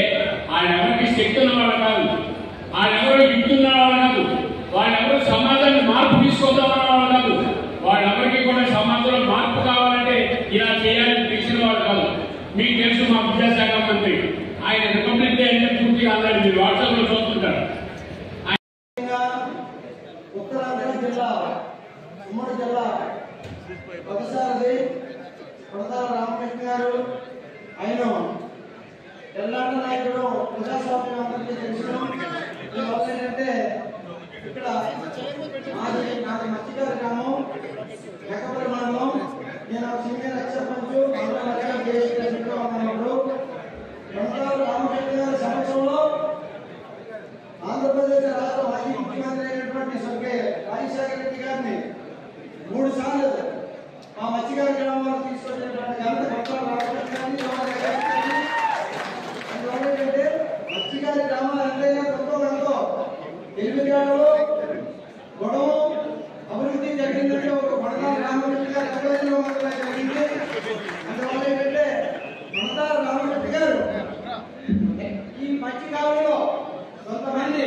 ఆయన ఎవరికి శక్తి ఉన్న వాళ్ళు కాదు ఎవరు వింటున్న వాళ్ళు కాదు వాళ్ళెవరు సమాజాన్ని మార్పు తీసుకొద్దామన్న వాళ్ళు కాదు వాళ్ళెవరికి కూడా సమాజంలో మార్పు కావాలంటే ఇలా చేయాలని తెలిసిన వాళ్ళు కాదు. మీకు తెలుసు మా విద్యాశాఖ మంత్రి. ఆయన రిపబ్లిక్ డే అంటే పూర్తిగా అందరూ మీరు వాట్సాప్లో చూస్తుంటారు ఉత్తరాంధ్ర జిల్లా ఉమ్మడి జిల్లా ఒకసారి కొడతాల రామకృష్ణ గారు ఆయన ఎల్లాంటి నాయకుడు ప్రజాస్వామ్యం అందరికీ తెలుసు. దీనివల్ల ఏంటంటే ఇక్కడ మాది నాది మత్స్యకార గ్రామం ఎక్కపల్లి మండలం నేను సీనియర్ ఎక్స్ సర్పంచ్ మండలం లక్షల రామకృష్ణ గారి సమక్షంలో ఆంధ్రప్రదేశ్ రాష్ట్ర మాజీ ముఖ్యమంత్రి అయినటువంటి స్వర్గీయ రాజశేఖర రెడ్డి గారిని మూడు సార్లు మా మత్స్యకార గ్రామం గ్రామంలో తీసుకొచ్చినటువంటి ఘనత పట్ల రామకృష్ణ గారిని, మత్స్యకార గ్రామాలు ఎంతైనా తక్కువ ఎంతో తెలివితేటలు గొడవ అభివృద్ధి జరిగిందంటే ఒక కొడతాల రామకృష్ణ గారు ఆధ్వర్యంలో మాత్రమే జరిగింది. అందువల్ల ఏంటంటే కొడతాల రామకృష్ణ గారు ఈ మత్స్యకాలంలో కొంతమంది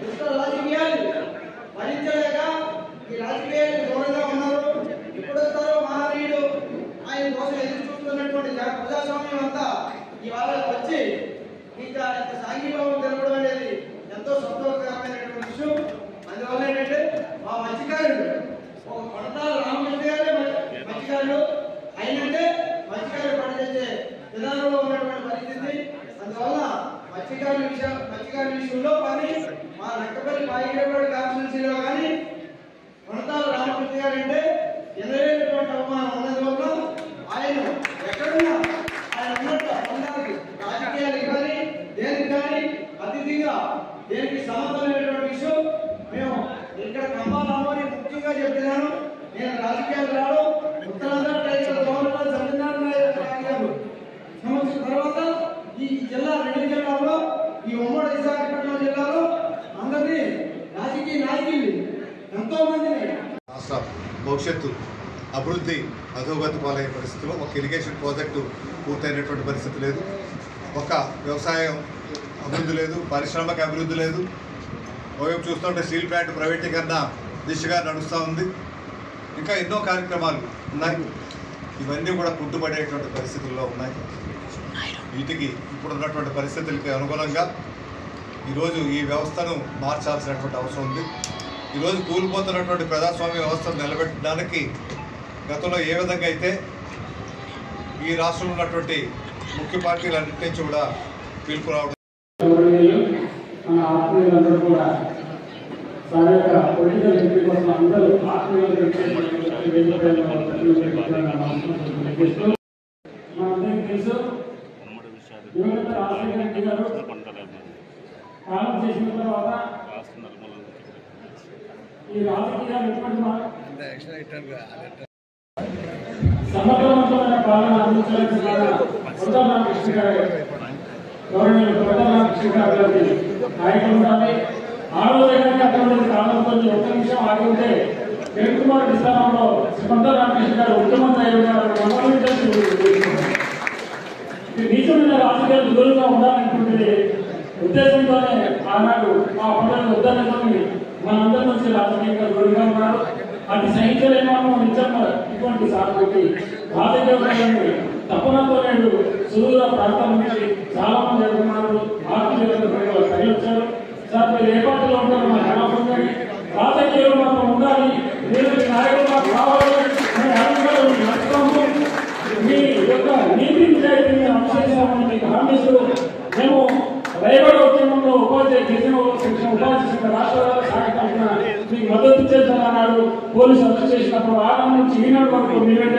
దుష్ట రాజకీయాలు భరించలేక ఈ రాజకీయాలకు దూరంగా ఉన్నారు. ఇప్పుడు వస్తారో ఆయన కోసం ఎదురు చూస్తున్నటువంటి ప్రజాస్వామ్యం అంతా ఇవాళ వచ్చి ఇంకా ఇంత సాంఘీభావం తెలపడం అనేది ఎంతో సంతోషకరమైనటువంటి విషయం. అందువల్ల ఏంటంటే మా మత్స్యకారుడు ఒక కొడతాల రామకృష్ణ గారే మత్స్యకారుడు. అయినంటే మత్స్యకారులు పనిచేసే విధానంలో ఉన్నటువంటి పరిస్థితి. అందువల్ల మత్స్యకారుల విషయం మత్స్యకారుల విషయంలో కానీ మా నక్కపల్లి పాయిగడపల్లి కాన్స్టిట్యూన్సీలో కానీ కొనతాల రామకృష్ణ గారు అంటే ఎనలేనటువంటి అవమానం ఉన్నందువల్ల ఆయన ఎక్కడున్నా ఆయన ఉన్నట్టు ఉన్నది రాజకీయాలకు కానీ దేనికి కానీ అతిథిగా దేనికి సమర్థమైనటువంటి విషయం మేము ఇక్కడ ఖమ్మాలని ముఖ్యంగా చెప్తున్నాను నేను రాజకీయాలు రాడు ఉత్తరాంధ్ర టైగర్ గవర్నమెంట్ సత్యనారాయణ నాయుడు గారు సంవత్సరం తర్వాత ఈ జిల్లా రెండు జిల్లాల్లో ఈ ఉమ్మడి విశాఖపట్నం జిల్లాలో అందరినీ రాజకీయ నాయకుల్ని ఎంతో మందిని రాష్ట్ర భవిష్యత్తు అభివృద్ధి అధోగతి పాలయ్యే పరిస్థితిలో ఒక ఇరిగేషన్ ప్రాజెక్టు పూర్తయినటువంటి పరిస్థితి లేదు. ఒక వ్యవసాయం అభివృద్ధి లేదు పారిశ్రామిక అభివృద్ధి లేదు. ఒకవైపు చూస్తుంటే స్టీల్ ప్లాంట్ ప్రైవేటీకరణ దిశగా నడుస్తూ ఉంది. ఇంకా ఎన్నో కార్యక్రమాలు ఉన్నాయి. ఇవన్నీ కూడా కుంటుపడేటువంటి పరిస్థితుల్లో ఉన్నాయి. వీటికి ఇప్పుడున్నటువంటి పరిస్థితులకి అనుగుణంగా ఈరోజు ఈ వ్యవస్థను మార్చాల్సినటువంటి అవసరం ఉంది. ఈరోజు కూలిపోతున్నటువంటి ప్రజాస్వామ్య వ్యవస్థను నిలబెట్టడానికి గతంలో ఏ విధంగా అయితే ఈ రాష్ట్రంలో ఉన్నటువంటి ముఖ్య పార్టీలన్నింటి నుంచి కూడా పిలుపు రావడం మన ఆత్మీయులందరూ కూడా యొక్క పొలిటికల్ కోసం అందరూ ఆత్మీయులు కాలం చేసిన తర్వాత ఈ రాజకీయాలు ఎటువంటి మా- సమర్థవంతమైన పాలన అందించడానికి రామకృష్ణ గారు కొండ రామకృష్ణ గారు గారి నాయకులు ఉండాలి. ఆ రోజే కానీ అటువంటి కాలంతో ఒక్క నిమిషం ఆగి ఉంటే కుమార్ విధానంలో కొండ రామకృష్ణ గారు ఇది నీచమైన రాజకీయాలు దూరంగా ఉండాలనుకుంటే ఉద్దేశంతోనే ఆనాడు ఆ పండుగ ఉద్దాలని మనందరి నుంచి రాజకీయంగా దూరంగా ఉన్నారు. అటు సహించలేని మనం నిజం ఇటువంటి సాగుకి రాజకీయాలను తప్పనతో నేడు సుదూర ప్రాంతం నుంచి చాలా మంది ఎదుర్కొన్నారు ఆర్థిక తరలి వచ్చారు సార్ మీరు ఏ పార్టీలో ఉంటారో మాకు అనవసరం కానీ రాజకీయాలు మాత్రం ఉండాలి. మీరు నాయకులు మాకు కావాలి మీ యొక్క నీతి నిజాయితీని అనుసరిస్తామని మీకు హామీస్తూ మేము రైతుల ఉద్యమంలో ఉపాధ్యాయ గిరిజన శిక్షణ ఉపాధి శిక్షణ రాష్ట్ర సహాయకంగా మీకు మద్దతు చేస్తానన్నాడు పోలీసు అరెస్ట్ చేసినప్పుడు ఆ నుంచి ఈనాడు వరకు మీ వెంట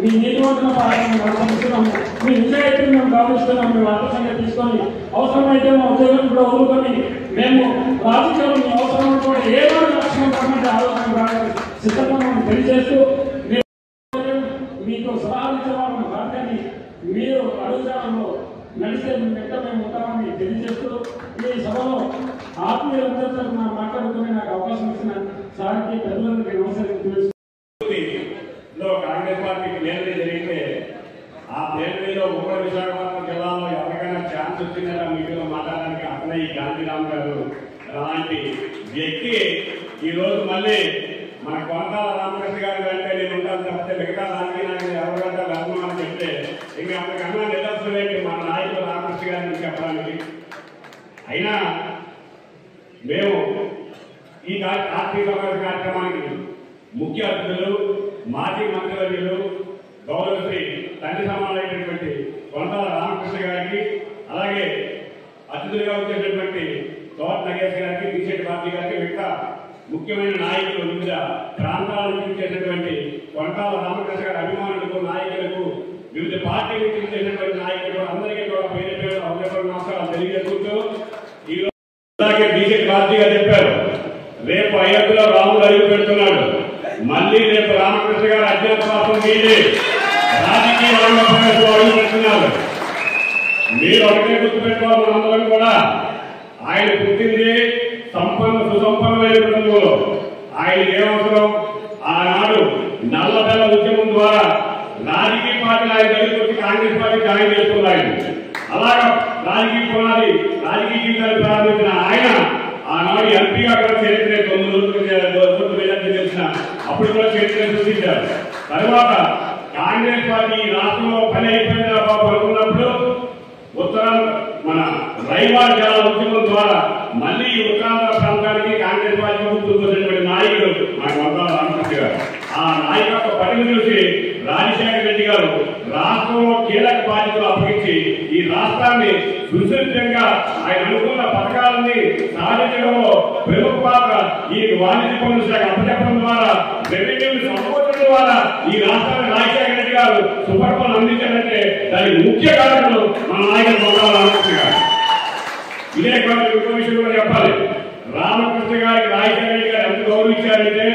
మీ నీతివంతుల పాలన మీ నిజాయితీని మేము గమనిస్తున్నాం మేము ఆలోచనగా తీసుకొని అవసరమైతే మా ఉద్యోగులు కూడా వదులుకొని మేము రాజకీయాలు అవసరం కూడా ఏదో లక్ష్యం పడినట్టు ఆలోచన సిద్ధంగా మనం తెలియజేస్తూ ಎಲ್ಲರಿಗೂ చేస్తున్నారు మీరు ఒకటే గుర్తుపెట్టుకోవాలి మనందరం కూడా ఆయన పుట్టింది సంపన్న సుసంపన్నమైన కుటుంబంలో ఆయన ఏమవసరం ఆనాడు నల్లబెల్ల ఉద్యమం ద్వారా రాజకీయ పార్టీలు ఆయన కలిసి కాంగ్రెస్ పార్టీ జాయిన్ చేసుకున్నారు అలాగా రాజకీయ పునాది రాజకీయ జీవితాన్ని ప్రారంభించిన ఆయన ఆనాడు ఎంపీగా కూడా చరిత్ర తొమ్మిది రోజులు తెలిసిన అప్పుడు కూడా చరిత్ర సృష్టించారు తర్వాత కాంగ్రెస్ పార్టీ ఈ రాష్ట్రంలో పని అయిపోయిందా బాబు అనుకున్నప్పుడు ఉత్తరం మన రైవాడ్ జల ఉద్యమం ద్వారా మళ్ళీ ఉత్తరాంధ్ర ప్రాంతానికి కాంగ్రెస్ పార్టీ గుర్తుకొచ్చినటువంటి నాయకుడు మన వందల రామకృష్ణ గారు. ఆ నాయకత్వ పరిమితి చూసి రాజశేఖర రెడ్డి గారు రాష్ట్రంలో కీలక బాధ్యతలు అప్పగించి ఈ రాష్ట్రాన్ని సుసజ్జంగా ఆయన అనుకున్న పథకాలని సాధించడంలో ప్రముఖ పాత్ర ఈ వాణిజ్య పనుల శాఖ అప్పచెప్పడం ద్వారా రెవెన్యూ సంబోధన ద్వారా ఈ రాష్ట్రాన్ని రాజశేఖర రెడ్డి గారు సుపర్పలు అందించారంటే దానికి ముఖ్య కారణం మన నాయకుడు బొమ్మల రామకృష్ణ గారు. ఇదే కాదు ఇంకో విషయం కూడా చెప్పాలి. రామకృష్ణ గారికి రాజశేఖర రెడ్డి గారు ఎంత గౌరవించారంటే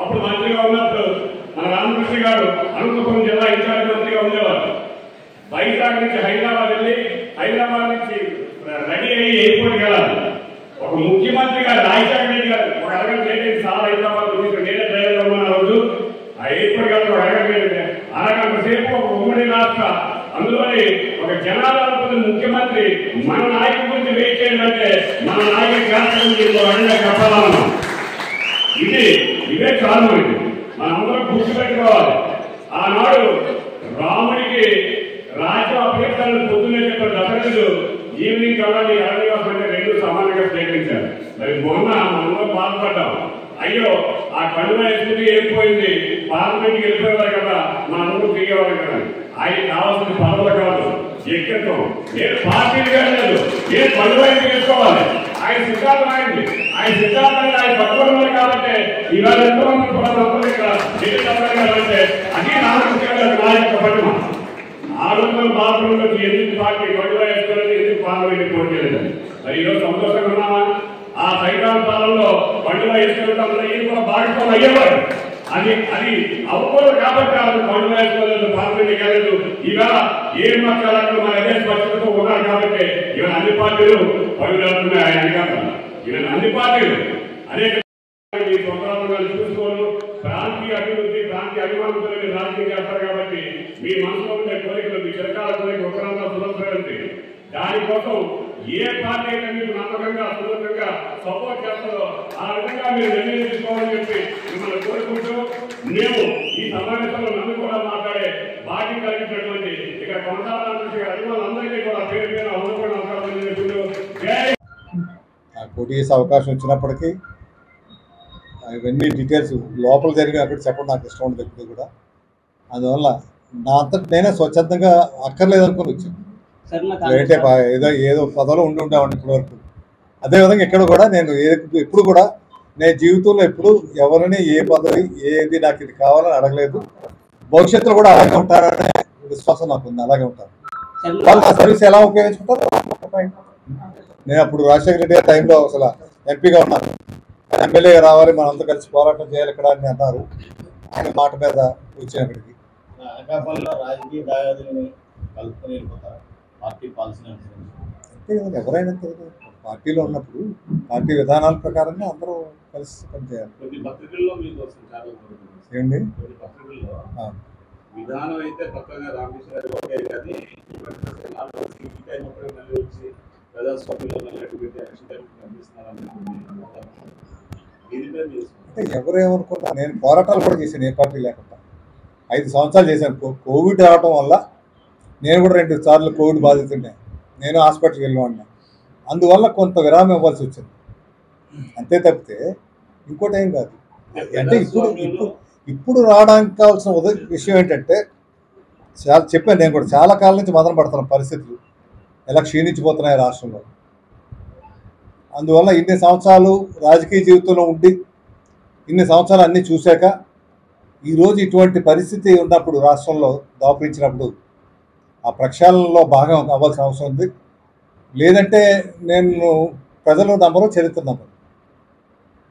అప్పుడు మంత్రిగా ఉన్నప్పుడు మన రామకృష్ణ గారు అనంతపురం జిల్లా ఇన్ఛార్జ్ మంత్రిగా ఉండేవారు. వైజాగ్ నుంచి హైదరాబాద్ వెళ్ళి హైదరాబాద్ నుంచి రెడీ అయ్యి ఎయిర్పోర్ట్కి వెళ్ళాలి ఒక ముఖ్యమంత్రి గారు రాజశేఖర రెడ్డి గారు ఒక అరగంట లేట్ సార్ హైదరాబాద్ నుంచి నేనే డ్రైవర్ ఉన్న రోజు. ఆ ఎయిర్పోర్ట్ గారు ఒక అరగంట లేట్ అరగంట సేపు ఒక ఉమ్మడి రాష్ట్ర అందులోని ఒక జనాధారపతి ముఖ్యమంత్రి మన నాయకు గురించి వెయిట్ చేయాలంటే మన నాయకుడి కార్యక్రమం చెప్పాలన్నా. ఇది ఇదే కారణం ఇది. మనందరం గుర్తుపెట్టుకోవాలి. ఆనాడు రాముడికి రాజ్యం అభ్యర్థులను పొద్దున్నే చెప్పిన దశరథుడు ఈవినింగ్ కల్లా నీ అరణ్యవాసం అంటే రెండు సమానంగా స్వీకరించారు మరి మొన్న మనలో బాధపడ్డాం. అయ్యో ఆ కడుమ వేసుకుని వెళ్ళిపోయింది పార్లమెంట్కి వెళ్ళిపోయేవారు కదా మా అందరూ తిరిగేవారు కదా. ఆయన కావాల్సిన పదవులు కాదు ఎక్కడం ఏ పార్టీలు కాదు ఏ పనులు చేసుకోవాలి ఆయన సిద్ధాంతం ఆయనది. ఆయన సిద్ధాంతాన్ని ఆయన పట్టుకోవడం కాబట్టి ఇవాళ ఎంతో మంది కూడా అందరూ ఇక్కడ నిలబడాలంటే అది రామకృష్ణ గారి నాయక పట్టుమ ఆరోగ్యం బాత్రూంలో ఎందుకు పార్టీ గొడవ ఎందుకు పార్లమెంట్ పోటీ చేయలేదు? మరి ఈరోజు సంతోషంగా ఉన్నామా ఆ సైతాన్ పాలనలో పండుగ వేసుకుంటాం ఈయన కూడా భాగస్వామి అయ్యేవారు అది అది అవ్వదు కాబట్టి వాళ్ళు పండుగ వేసుకోలేదు పార్లమెంట్ కాలేదు. ఇవాళ ఏం మక్కలకు మన అదే స్పష్టతతో ఉన్నారు కాబట్టి ఇవాళ అన్ని పార్టీలు పనులు ఆయన అధికారులు ఇవాళ అన్ని పార్టీలు అనేక ఈ స్వతంత్రంగా చూసుకోను ప్రాంతీయ అభివృద్ధి ప్రాంతీయ అభిమానులతో రాజకీయం చేస్తారు కాబట్టి మీ మనసులో ఉండే కోరికలు మీ చిరకాల కోరిక ఒకరంతా సులభమైంది. దానికోసం ఏ పార్టీ అయితే మీకు నమ్మకంగా సులభంగా సపోర్ట్ చేస్తారో ఆ విధంగా మీరు నిర్ణయం తీసుకోవాలని చెప్పి మిమ్మల్ని కోరుకుంటూ మేము ఈ సమావేశంలో నన్ను కూడా మాట్లాడే బాధ్యత కలిగినటువంటి ఇక్కడ కొనసాగాల్సిన అభిమానులందరికీ కూడా పేరు పేరు అందుకోవడం అవకాశం చెప్పుకుంటూ జై నాకు పోటీ చేసే అవకాశం వచ్చినప్పటికీ ఇవన్నీ డీటెయిల్స్ లోపల జరిగిన అక్కడ చెప్పడం నాకు ఇష్టం ఉండదు ఎప్పుడు కూడా. అందువల్ల నా అంతటి నేనే స్వచ్ఛందంగా అక్కర్లేదు అనుకుని వచ్చాను. పా- ఏదో ఏదో పదవిలో ఉండి ఉండేవాడిని ఇప్పటి వరకు. అదేవిధంగా ఇక్కడ కూడా నేను ఎప్పుడు కూడా నేను జీవితంలో ఎప్పుడు ఎవరిని ఏ పదవి ఏది నాకు ఇది కావాలని అడగలేదు. భవిష్యత్తులో కూడా అలాగే ఉంటారనే విశ్వాసం నాకు ఉంది అలాగే ఉంటారు వాళ్ళు ఆ సర్వీస్ ఎలా ఉపయోగించుకుంటారు నేను అప్పుడు రాజశేఖర రెడ్డి టైంలో అసలు ఎంపీగా ఉన్నాను. ఎమ్మెల్యేగా రావాలి మనంతా కలిసి పోరాటం చేయాలి ఇక్కడ అని అన్నారు ఆయన మాట మీద అనకాపల్లిలో రాజకీయ పార్టీ అంతే కదా ఎవరైనా. పార్టీలో ఉన్నప్పుడు పార్టీ విధానాల ప్రకారంగా అందరూ కలిసి పనిచేయాలి. ఏమండి. విధానం అయితే పక్కగా రామకృష్ణ గారు ఓకే కానీ నాలుగు ఈ టైం అప్పుడే మళ్ళీ వచ్చి ప్రజాస్వామ్యంలో మళ్ళీ అటు పెట్టి ఎలక్షన్ టైం కనిపిస్తున్నారని దీనిపై మీరు అంటే ఎవరు ఏమనుకున్నా నేను పోరాటాలు కూడా చేశాను ఏ పార్టీ లేకుండా. ఐదు సంవత్సరాలు చేశాను. కోవిడ్ రావడం వల్ల నేను కూడా రెండు సార్లు కోవిడ్ బాధితుండే నేను హాస్పిటల్కి వెళ్ళివాడినా. అందువల్ల కొంత విరామం ఇవ్వాల్సి వచ్చింది. అంతే తప్పితే ఇంకోటి ఏం కాదు. అంటే ఇప్పుడు ఇప్పుడు ఇప్పుడు రావడానికి కావాల్సిన ఉదయ విషయం ఏంటంటే చాలా చెప్పాను నేను కూడా చాలా కాలం నుంచి మదన పడుతున్నాను పరిస్థితులు. ఎలా క్షీణించిపోతున్నాయి రాష్ట్రంలో. అందువల్ల ఇన్ని సంవత్సరాలు రాజకీయ జీవితంలో ఉండి ఇన్ని సంవత్సరాలు అన్నీ చూశాక ఈరోజు ఇటువంటి పరిస్థితి ఉన్నప్పుడు రాష్ట్రంలో దాపురించినప్పుడు ఆ ప్రక్షాళనలో భాగం అవ్వాల్సిన అవసరం ఉంది. లేదంటే నేను ప్రజలు నమ్మరు చరిత్ర నమ్మరు.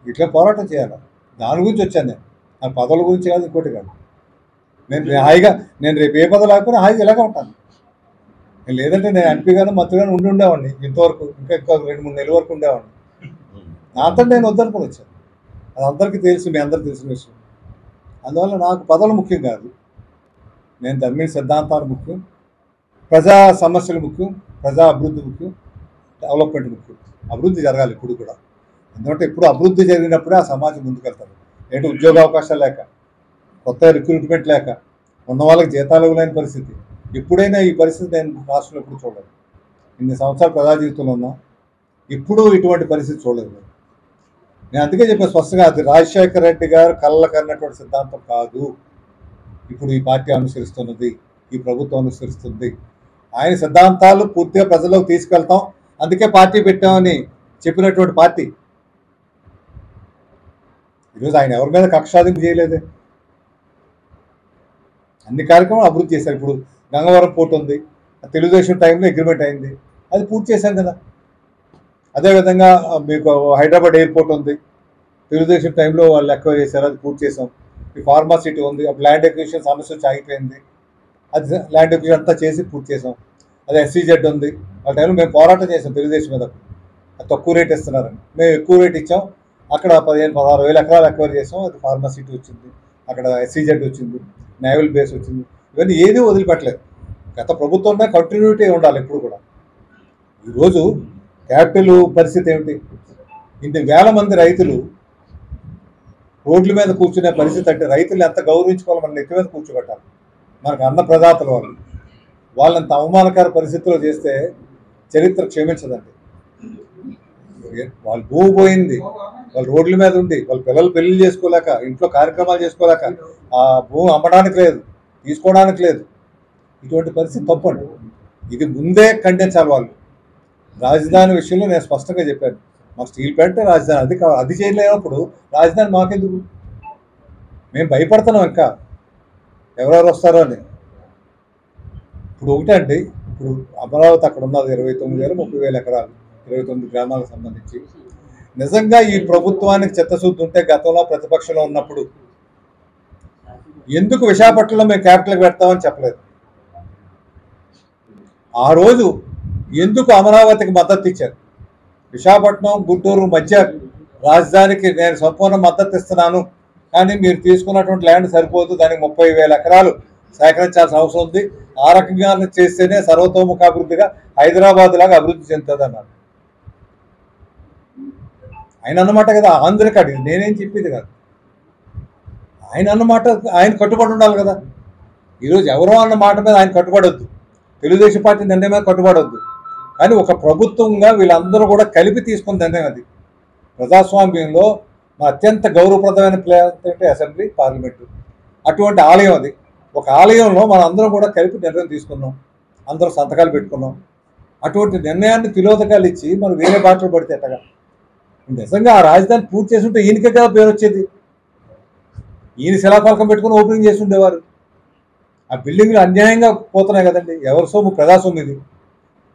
ఇట్లా పోరాటం చేయాలి? దాని గురించి వచ్చాను నేను. నా పదవుల గురించి కాదు ఇంకోటి కాదు. నేను హాయిగా నేను రేపు ఏ పదవి లేకపోయినా హాయిగా ఇలాగే ఉంటాను. నేను లేదంటే నేను ఎంపీగాను మంత్రిగాను ఉండి ఉండేవాడిని ఇంతవరకు. ఇంకా ఇంకా రెండు మూడు నెలల వరకు ఉండేవాడిని. నా నేను వద్దనుకుని వచ్చాను అది అందరికీ తెలుసు మీ అందరికీ తెలిసిన విషయం. అందువల్ల నాకు పదవులు ముఖ్యం కాదు. నేను దమ్మిన సిద్ధాంతాలు ముఖ్యం. ప్రజా సమస్యలు ముఖ్యం. ప్రజా అభివృద్ధి ముఖ్యం. డెవలప్మెంట్ ముఖ్యం. అభివృద్ధి జరగాలి ఇప్పుడు కూడా. ఎందుకంటే ఇప్పుడు అభివృద్ధి జరిగినప్పుడే ఆ సమాజం ముందుకెళ్తారు. ఏంటి ఉద్యోగ అవకాశాలు లేక కొత్త రిక్రూట్మెంట్ లేక ఉన్న వాళ్ళకి జీతాలు ఇవ్వలేని పరిస్థితి. ఎప్పుడైనా ఈ పరిస్థితి నేను రాష్ట్రంలో ఎప్పుడు చూడలేదు. ఇన్ని సంవత్సరాలు ప్రజా జీవితంలో ఉన్నా ఇప్పుడు ఇటువంటి పరిస్థితి చూడలేదు నేను. నేను అందుకే చెప్పాను స్పష్టంగా అది రాజశేఖర రెడ్డి గారు కళ్ళకన్నటువంటి సిద్ధాంతం కాదు. ఇప్పుడు ఈ పార్టీ అనుసరిస్తున్నది ఈ ప్రభుత్వం అనుసరిస్తుంది. ఆయన సిద్ధాంతాలు పూర్తిగా ప్రజల్లోకి తీసుకెళ్తాం. అందుకే పార్టీ పెట్టామని చెప్పినటువంటి పార్టీ. ఈరోజు ఆయన ఎవరి మీద కక్షాధింపు చేయలేదే. అన్ని కార్యక్రమాలు అభివృద్ధి చేశారు. ఇప్పుడు గంగవరం పోర్ట్ ఉంది. తెలుగుదేశం టైంలో అగ్రిమెంట్ అయింది. అది పూర్తి చేశాం కదా. అదేవిధంగా మీకు హైదరాబాద్ ఎయిర్పోర్ట్ ఉంది. తెలుగుదేశం టైంలో వాళ్ళు ఎక్కువ చేశారు అది పూర్తి చేసాం ఈ ఫార్మా సిటీ ఉంది. అప్పుడు ల్యాండ్ ఎక్విజిషన్ సమస్య వచ్చి ఆగిపోయింది. అది ల్యాండ్ ఎక్విజిషన్ అంతా చేసి పూర్తి చేసాం అది ఎస్సీజెడ్ ఉంది. ఆ టైంలో మేము పోరాటం చేసాం తెలుగుదేశం మీద. అది తక్కువ రేట్ ఇస్తున్నారని. మేము ఎక్కువ రేట్ ఇచ్చాం. అక్కడ పదిహేను పదహారు వేల ఎకరాలు ఎక్వైర్ చేసాం అది ఫార్మా సిటీ వచ్చింది. అక్కడ ఎస్సీజెడ్ వచ్చింది. నేవల్ బేస్ వచ్చింది. ఇవన్నీ ఏది వదిలిపెట్టలేదు. గత ప్రభుత్వంలో కంటిన్యూటీ ఉండాలి ఎప్పుడు కూడా. ఈరోజు క్యాపిటల్ పరిస్థితి ఏమిటి? ఇన్ని వేల మంది రైతులు రోడ్ల మీద కూర్చునే పరిస్థితి అంటే రైతులు ఎంత గౌరవించుకోవాలి? మన నెత్తి మీద కూర్చోబెట్టాలి. మనకు అన్న ప్రదాతలు వాళ్ళు వాళ్ళంత అవమానకర పరిస్థితిలో చేస్తే చరిత్ర క్షమించదండి. వాళ్ళు భూమి పోయింది. వాళ్ళు రోడ్ల మీద ఉండి వాళ్ళ పిల్లలు పెళ్ళి చేసుకోలేక ఇంట్లో కార్యక్రమాలు చేసుకోలేక ఆ భూమి అమ్మడానికి లేదు. తీసుకోవడానికి లేదు. ఇటువంటి పరిస్థితి తప్పండి. ఇది ముందే ఖండించాలి వాళ్ళు రాజధాని విషయంలో నేను స్పష్టంగా చెప్పాను. మాకు స్టీల్ ప్లాంట్ రాజధాని. అది అది చేయలేనప్పుడు రాజధాని మాకెందుకు? మేము భయపడుతున్నాం ఇంకా. ఎవరెవరు వస్తారో అని. ఇప్పుడు ఒకటే అండి. ఇప్పుడు అమరావతి అక్కడ ఉన్నది ఇరవై తొమ్మిది వేల ముప్పై వేల ఎకరాలు. ఇరవై తొమ్మిది గ్రామాలకు సంబంధించి. నిజంగా ఈ ప్రభుత్వానికి చిత్తశుద్ధి ఉంటే గతంలో ప్రతిపక్షంలో ఉన్నప్పుడు ఎందుకు విశాఖపట్నంలో మేము క్యాపిటల్ పెడతామని చెప్పలేదు. ఆ రోజు ఎందుకు అమరావతికి మద్దతు ఇచ్చారు? విశాఖపట్నం గుంటూరు మధ్య రాజధానికి నేను సంపూర్ణ మద్దతు ఇస్తున్నాను. కానీ మీరు తీసుకున్నటువంటి ల్యాండ్ సరిపోదు. దానికి ముప్పై వేల ఎకరాలు సేకరించాల్సిన అవసరం ఉంది. ఆ రకంగా చేస్తేనే సర్వతోముఖ అభివృద్ధిగా హైదరాబాద్ లాగా అభివృద్ధి చెందుతుంది అన్నారు ఆయన అన్నమాట కదా ఆంధ్ర కాదు నేనేం చెప్పేది కాదు. ఆయన అన్నమాట ఆయన కట్టుబడి ఉండాలి కదా. ఈరోజు ఎవరో అన్న మాట మీద ఆయన కట్టుబడొద్దు. తెలుగుదేశం పార్టీ నిర్ణయం మీద కట్టుబడొద్దు. కానీ ఒక ప్రభుత్వంగా వీళ్ళందరూ కూడా కలిపి తీసుకున్న నిర్ణయం అది. ప్రజాస్వామ్యంలో మా అత్యంత గౌరవప్రదమైన ప్లేస్ అంటే అసెంబ్లీ పార్లమెంటు. అటువంటి ఆలయం అది. ఒక ఆలయంలో మనం అందరం కూడా కలిపి నిర్ణయం తీసుకున్నాం. అందరం సంతకాలు పెట్టుకున్నాం. అటువంటి నిర్ణయాన్ని తిలోదకాలు ఇచ్చి మనం వేరే బాటలు పడితే ఎట్టగా? నిజంగా ఆ రాజధాని పూర్తి చేసి ఉంటే ఈయనకే కదా పేరు వచ్చేది ఈయన శిలాఫలకం పెట్టుకుని ఓపెనింగ్ చేసి ఉండేవారు ఆ బిల్డింగ్లు అన్యాయంగా పోతున్నాయి కదండి. ఎవరి సొమ్ము? ప్రజా సొమ్ము ఇది.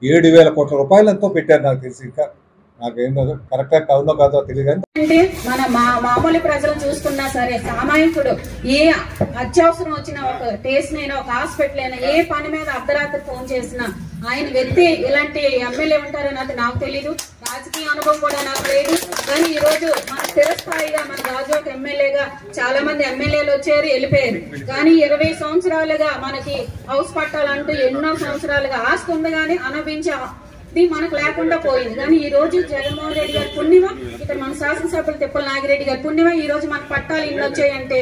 ఏడు వేల కోట్ల రూపాయలు ఎంతో పెట్టారు నాకు తెలిసి ఇంకా. నాకేం కరెక్ట్గా కాదో కాదో తెలియదు అంటే మన మా మామూలు ప్రజలు చూసుకున్నా సరే సామాయకుడు ఏ అత్యవసరం వచ్చిన ఒక టేస్ట్ అయినా ఒక హాస్పిటల్ అయినా ఏ పని మీద అర్ధరాత్రి ఫోన్ చేసినా ఆయన వ్యక్తి ఇలాంటి ఎమ్మెల్యే ఉంటారని అది నాకు తెలీదు. రాజకీయ అనుభవం కూడా నాకు లేదు. కానీ ఈ రోజు మన స్థిరస్థాయిగా మన గాజువాక ఎమ్మెల్యేగా చాలా మంది ఎమ్మెల్యేలు వచ్చారు వెళ్ళిపోయారు. కానీ ఇరవై సంవత్సరాలుగా మనకి హౌస్ పట్టాలంటూ ఎన్నో సంవత్సరాలుగా ఆస్తి ఉంది కానీ అనుభవించే మనకు లేకుండా పోయింది. కానీ ఈ రోజు జగన్మోహన్ రెడ్డి గారి పుణ్యమ? ఇక్కడ మన శాసనసభ్యులు తిప్పల నాగిరెడ్డి గారి పుణ్యమ? ఈ రోజు మనకు పట్టాలు ఇల్లు వచ్చాయంటే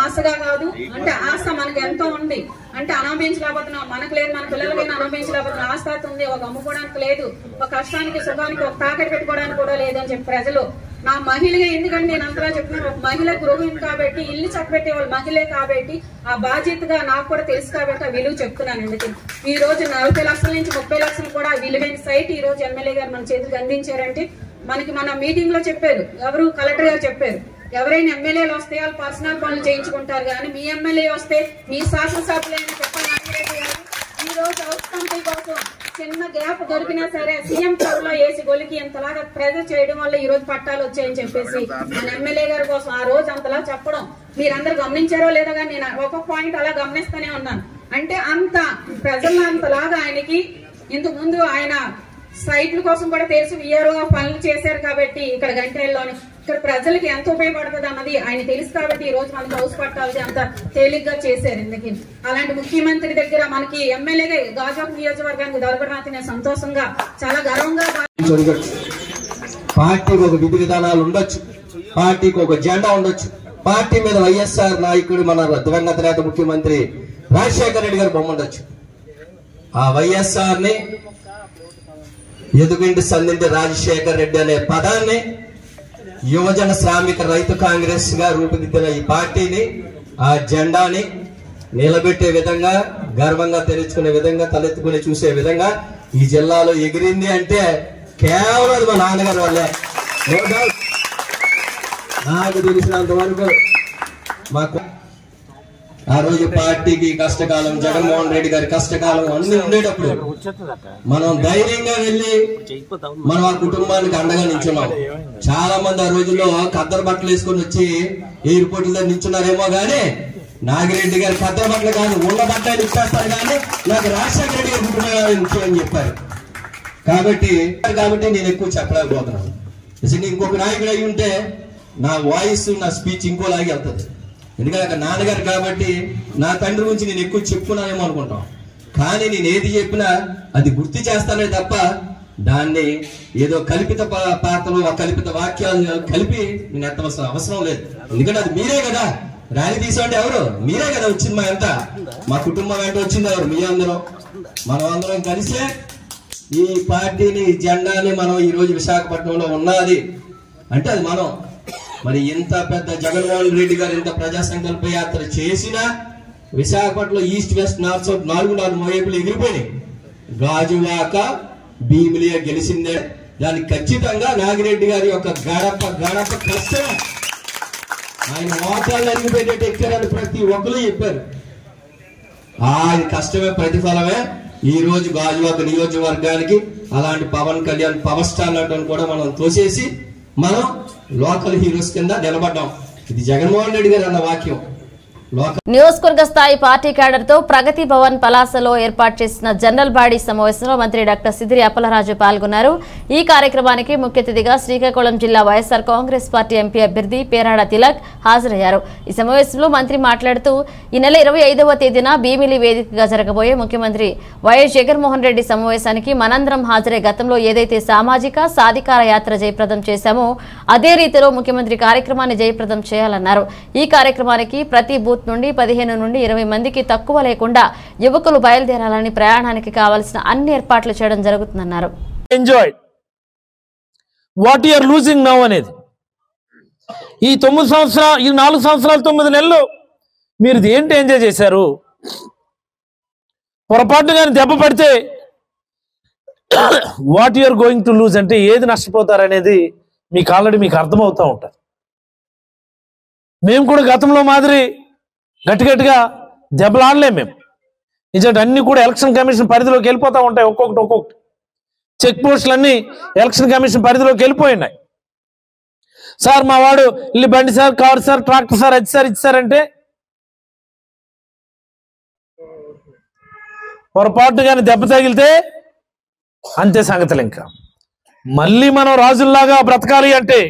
ఆశగా కాదు? అంటే ఆశ మనకు ఎంతో ఉంది. అంటే అనుభవించలేకపోతున్నాం మనకు లేదు మన పిల్లలకైనా అనుభవించలేకపోతున్నాం ఆస్థాత ఉంది. ఒక అమ్ముకోవడానికి లేదు. ఒక కష్టానికి సుఖానికి ఒక తాకట్టు పెట్టుకోవడానికి కూడా లేదు అని చెప్పి ప్రజలు నా మహిళగా ఎందుకంటే నేను అంతలా చెప్తున్నాను? ఒక మహిళ గృహిణి కాబట్టి ఇల్లు చక్కబెట్టే వాళ్ళు మహిళే కాబట్టి ఆ బాధ్యతగా నాకు కూడా తెలుసు కాబట్టి ఆ విలువ చెప్తున్నాను ఎందుకు? ఈ రోజు నలభై లక్షల నుంచి ముప్పై లక్షలు కూడా విలువైన సైట్ ఈ రోజు ఎమ్మెల్యే గారు మన చేతికి అందించారంటే మనకి మన మీటింగ్లో చెప్పారు. ఎవరు? కలెక్టర్ గారు చెప్పారు. ఎవరైనా ఎమ్మెల్యేలు వస్తే వాళ్ళు పర్సనల్ పనులు చేయించుకుంటారు కానీ మీ ఎమ్మెల్యే వస్తే మీ శాసనసభ్యులైన చెప్పండి నాగిరెడ్డి ఈ రోజు హౌస్ కమిటీ కోసం చిన్న గ్యాప్ దొరికినా సరే సీఎం సభలో వేసి గొలికి ఇంతలాగా ప్రెజర్ చేయడం వల్ల ఈ రోజు పట్టాలు వచ్చాయని చెప్పేసి మన ఎమ్మెల్యే గారి కోసం ఆ రోజు అంతలా చెప్పడం మీరందరూ గమనించారో లేదో కానీ నేను ఒక పాయింట్ అలా గమనిస్తూనే ఉన్నాను. అంటే అంత ప్రజల్లో అంతలాగా ఆయనకి ఇంతకు ముందు ఆయన సైట్ల కోసం కూడా తెలుసు విఆర్ఓ పనులు చేశారు కాబట్టి ఇక్కడ గంటల్లోని ఇక్కడ ప్రజలకు ఎంత ఉపయోగపడుతుంది అన్నది ఆయన తెలుసు కాబట్టి ఈ రోజు మనకి హౌస్ పట్టాలి అంత తేలిగ్గా చేశారు ఎందుకు అలాంటి ముఖ్యమంత్రి దగ్గర మనకి ఎమ్మెల్యేగా గాజాపు నియోజకవర్గానికి దొరకడానికి నేను సంతోషంగా చాలా గర్వంగా పార్టీకి ఒక విధి విధానాలు ఉండొచ్చు. పార్టీకి ఒక జెండా ఉండొచ్చు. పార్టీ మీద వైఎస్ఆర్ నాయకుడు మన దివంగత నేత ముఖ్యమంత్రి రాజశేఖర రెడ్డి గారు బొమ్మ ఉండొచ్చు. ఆ వైఎస్ఆర్ని ఎదుగుంటి సంధింటి రాజశేఖర రెడ్డి అనే పదాన్ని యువజన శ్రామిక రైతు కాంగ్రెస్గా రూపుదిద్దిన ఈ పార్టీని ఆ జెండాని నిలబెట్టే విధంగా గర్వంగా తెరుచుకునే విధంగా తలెత్తుకుని చూసే విధంగా ఈ జిల్లాలో ఎగిరింది అంటే కేవలం మా నాన్నగారి వల్లే. నాకు తెలిసినంత వరకు మాకు ఆ రోజు పార్టీకి కష్టకాలం జగన్మోహన్ రెడ్డి గారి కష్టకాలం అన్ని ఉండేటప్పుడు మనం ధైర్యంగా వెళ్ళి మనం ఆ కుటుంబానికి అండగా నించున్నాం చాలా మంది ఆ రోజుల్లో కద్దరు బట్టలు వేసుకొని వచ్చి ఎయిర్పోర్ట్లో నిల్చున్నారేమో గానీ నాగిరెడ్డి గారి కద్దరు బట్టలు కాదు ఉన్న బట్టలు ఇచ్చేస్తారు కానీ నాకు రాజశేఖర రెడ్డి గారి కుటుంబం అని చెప్పారు. కాబట్టి కాబట్టి నేను ఎక్కువ చెప్పలేకపోతున్నాను. ఇంకొక నాయకుడు అయి ఉంటే నా వాయిస్ నా స్పీచ్ ఇంకోలాగే వెళ్తుంది. ఎందుకంటే అక్కడ నాన్నగారు కాబట్టి నా తండ్రి గురించి నేను ఎక్కువ చెప్పుకున్నానేమో అనుకుంటాం. కానీ నేను ఏది చెప్పినా అది గుర్తు చేస్తానే తప్ప దాన్ని ఏదో కల్పిత పాత్రలు ఆ కల్పిత వాక్యాలు కలిపి నేను ఎత్తవలసిన అవసరం లేదు. ఎందుకంటే అది మీరే కదా. ర్యాలీ తీసుకోండి ఎవరు? మీరే కదా వచ్చింది మా ఎంత మా కుటుంబం వెంట వచ్చింది ఎవరు? మీ అందరం. మనం అందరం కలిసే ఈ పార్టీని జెండాని మనం ఈరోజు విశాఖపట్నంలో ఉన్నది. అంటే అది మనం. మరి ఇంత పెద్ద జగన్మోహన్ రెడ్డి గారు ఇంత ప్రజా సంకల్ప యాత్ర చేసినా విశాఖపట్నంలో ఈస్ట్ వెస్ట్ నార్త్ సౌత్ నాలుగు నాలుగు వైపులు ఎగిరిపోయినాయి. గాజువాక భీమిలియ గెలిచిందే దానికి ఖచ్చితంగా నాగిరెడ్డి గారి యొక్క గడప గడప కష్టమే ఆయన మోటార్లు అరిగిపోయేటట్టు ఎక్కారని ప్రతి ఒక్కరు చెప్పారు. ఆయన కష్టమే ప్రతిఫలమే. ఈ రోజు గాజువాక నియోజకవర్గానికి అలాంటి పవన్ కళ్యాణ్ పవర్ స్టార్ లాంటి కూడా మనం తోసేసి మనం లోకల్ హీరోస్ కింద నిలబడ్డాం. ఇది జగన్మోహన్ రెడ్డి గారు అన్న వాక్యం. నియోజకవర్గ స్థాయి పార్టీ క్యాడర్తో ప్రగతి భవన్ పలాసలో ఏర్పాటు చేసిన జనరల్ బాడీ సమావేశంలో మంత్రి డాక్టర్ సిదిరి అప్పలరాజు పాల్గొన్నారు. ఈ కార్యక్రమానికి ముఖ్య అతిథిగా శ్రీకాకుళం జిల్లా వైఎస్ఆర్ కాంగ్రెస్ పార్టీ ఎంపీ అభ్యర్థి పేరాడ తిలక్ హాజరయ్యారు. ఈ సమావేశంలో మంత్రి మాట్లాడుతూ ఈ నెల ఇరవై ఐదవ తేదీన భీమిలి వేదికగా జరగబోయే ముఖ్యమంత్రి వైఎస్ జగన్మోహన్ రెడ్డి సమావేశానికి మనందరం హాజరై. గతంలో ఏదైతే సామాజిక సాధికార యాత్ర జయప్రదం చేశామో అదే రీతిలో ముఖ్యమంత్రి కార్యక్రమాన్ని జయప్రదం చేయాలన్నారు. ఈ కార్యక్రమానికి ప్రతి బూత్ నుండి పదిహేను నుండి ఇరవై మందికి తక్కువ లేకుండా యువకులు బయలుదేరాలని ప్రయాణానికి కావాల్సిన అన్ని ఏర్పాట్లు చేయడం జరుగుతుందన్నారు. Enjoy what you are losing now అనేది. ఈ తొమ్మిది సంవత్సరాలు ఈ నాలుగు సంవత్సరాలు తొమ్మిది నెలలు మీరు ఏంటి ఎంజాయ్ చేశారు? పొరపాటు కానీ దెబ్బ పడితే what you are going to lose అంటే ఏది నష్టపోతారు అనేది మీకు ఆల్రెడీ మీకు అర్థమవుతూ ఉంటుంది మేము కూడా గతంలో మాదిరి గట్టిగట్టిగా దెబ్బలాడలేం మేము. నిజంగా అన్ని కూడా ఎలక్షన్ కమిషన్ పరిధిలోకి వెళ్ళిపోతూ ఉంటాయి ఒక్కొక్కటి ఒక్కొక్కటి. చెక్ పోస్టులన్నీ ఎలక్షన్ కమిషన్ పరిధిలోకి వెళ్ళిపోయినాయి. సార్ మా వాడు ఇల్లు బండి sir car sir tractor sir అది సార్ ఇది సార్ అంటే పొరపాటు కానీ దెబ్బ తగిలితే అంతే సంగతులు ఇంకా. మళ్ళీ మనం రాజుల్లాగా బ్రతకాలి అంటే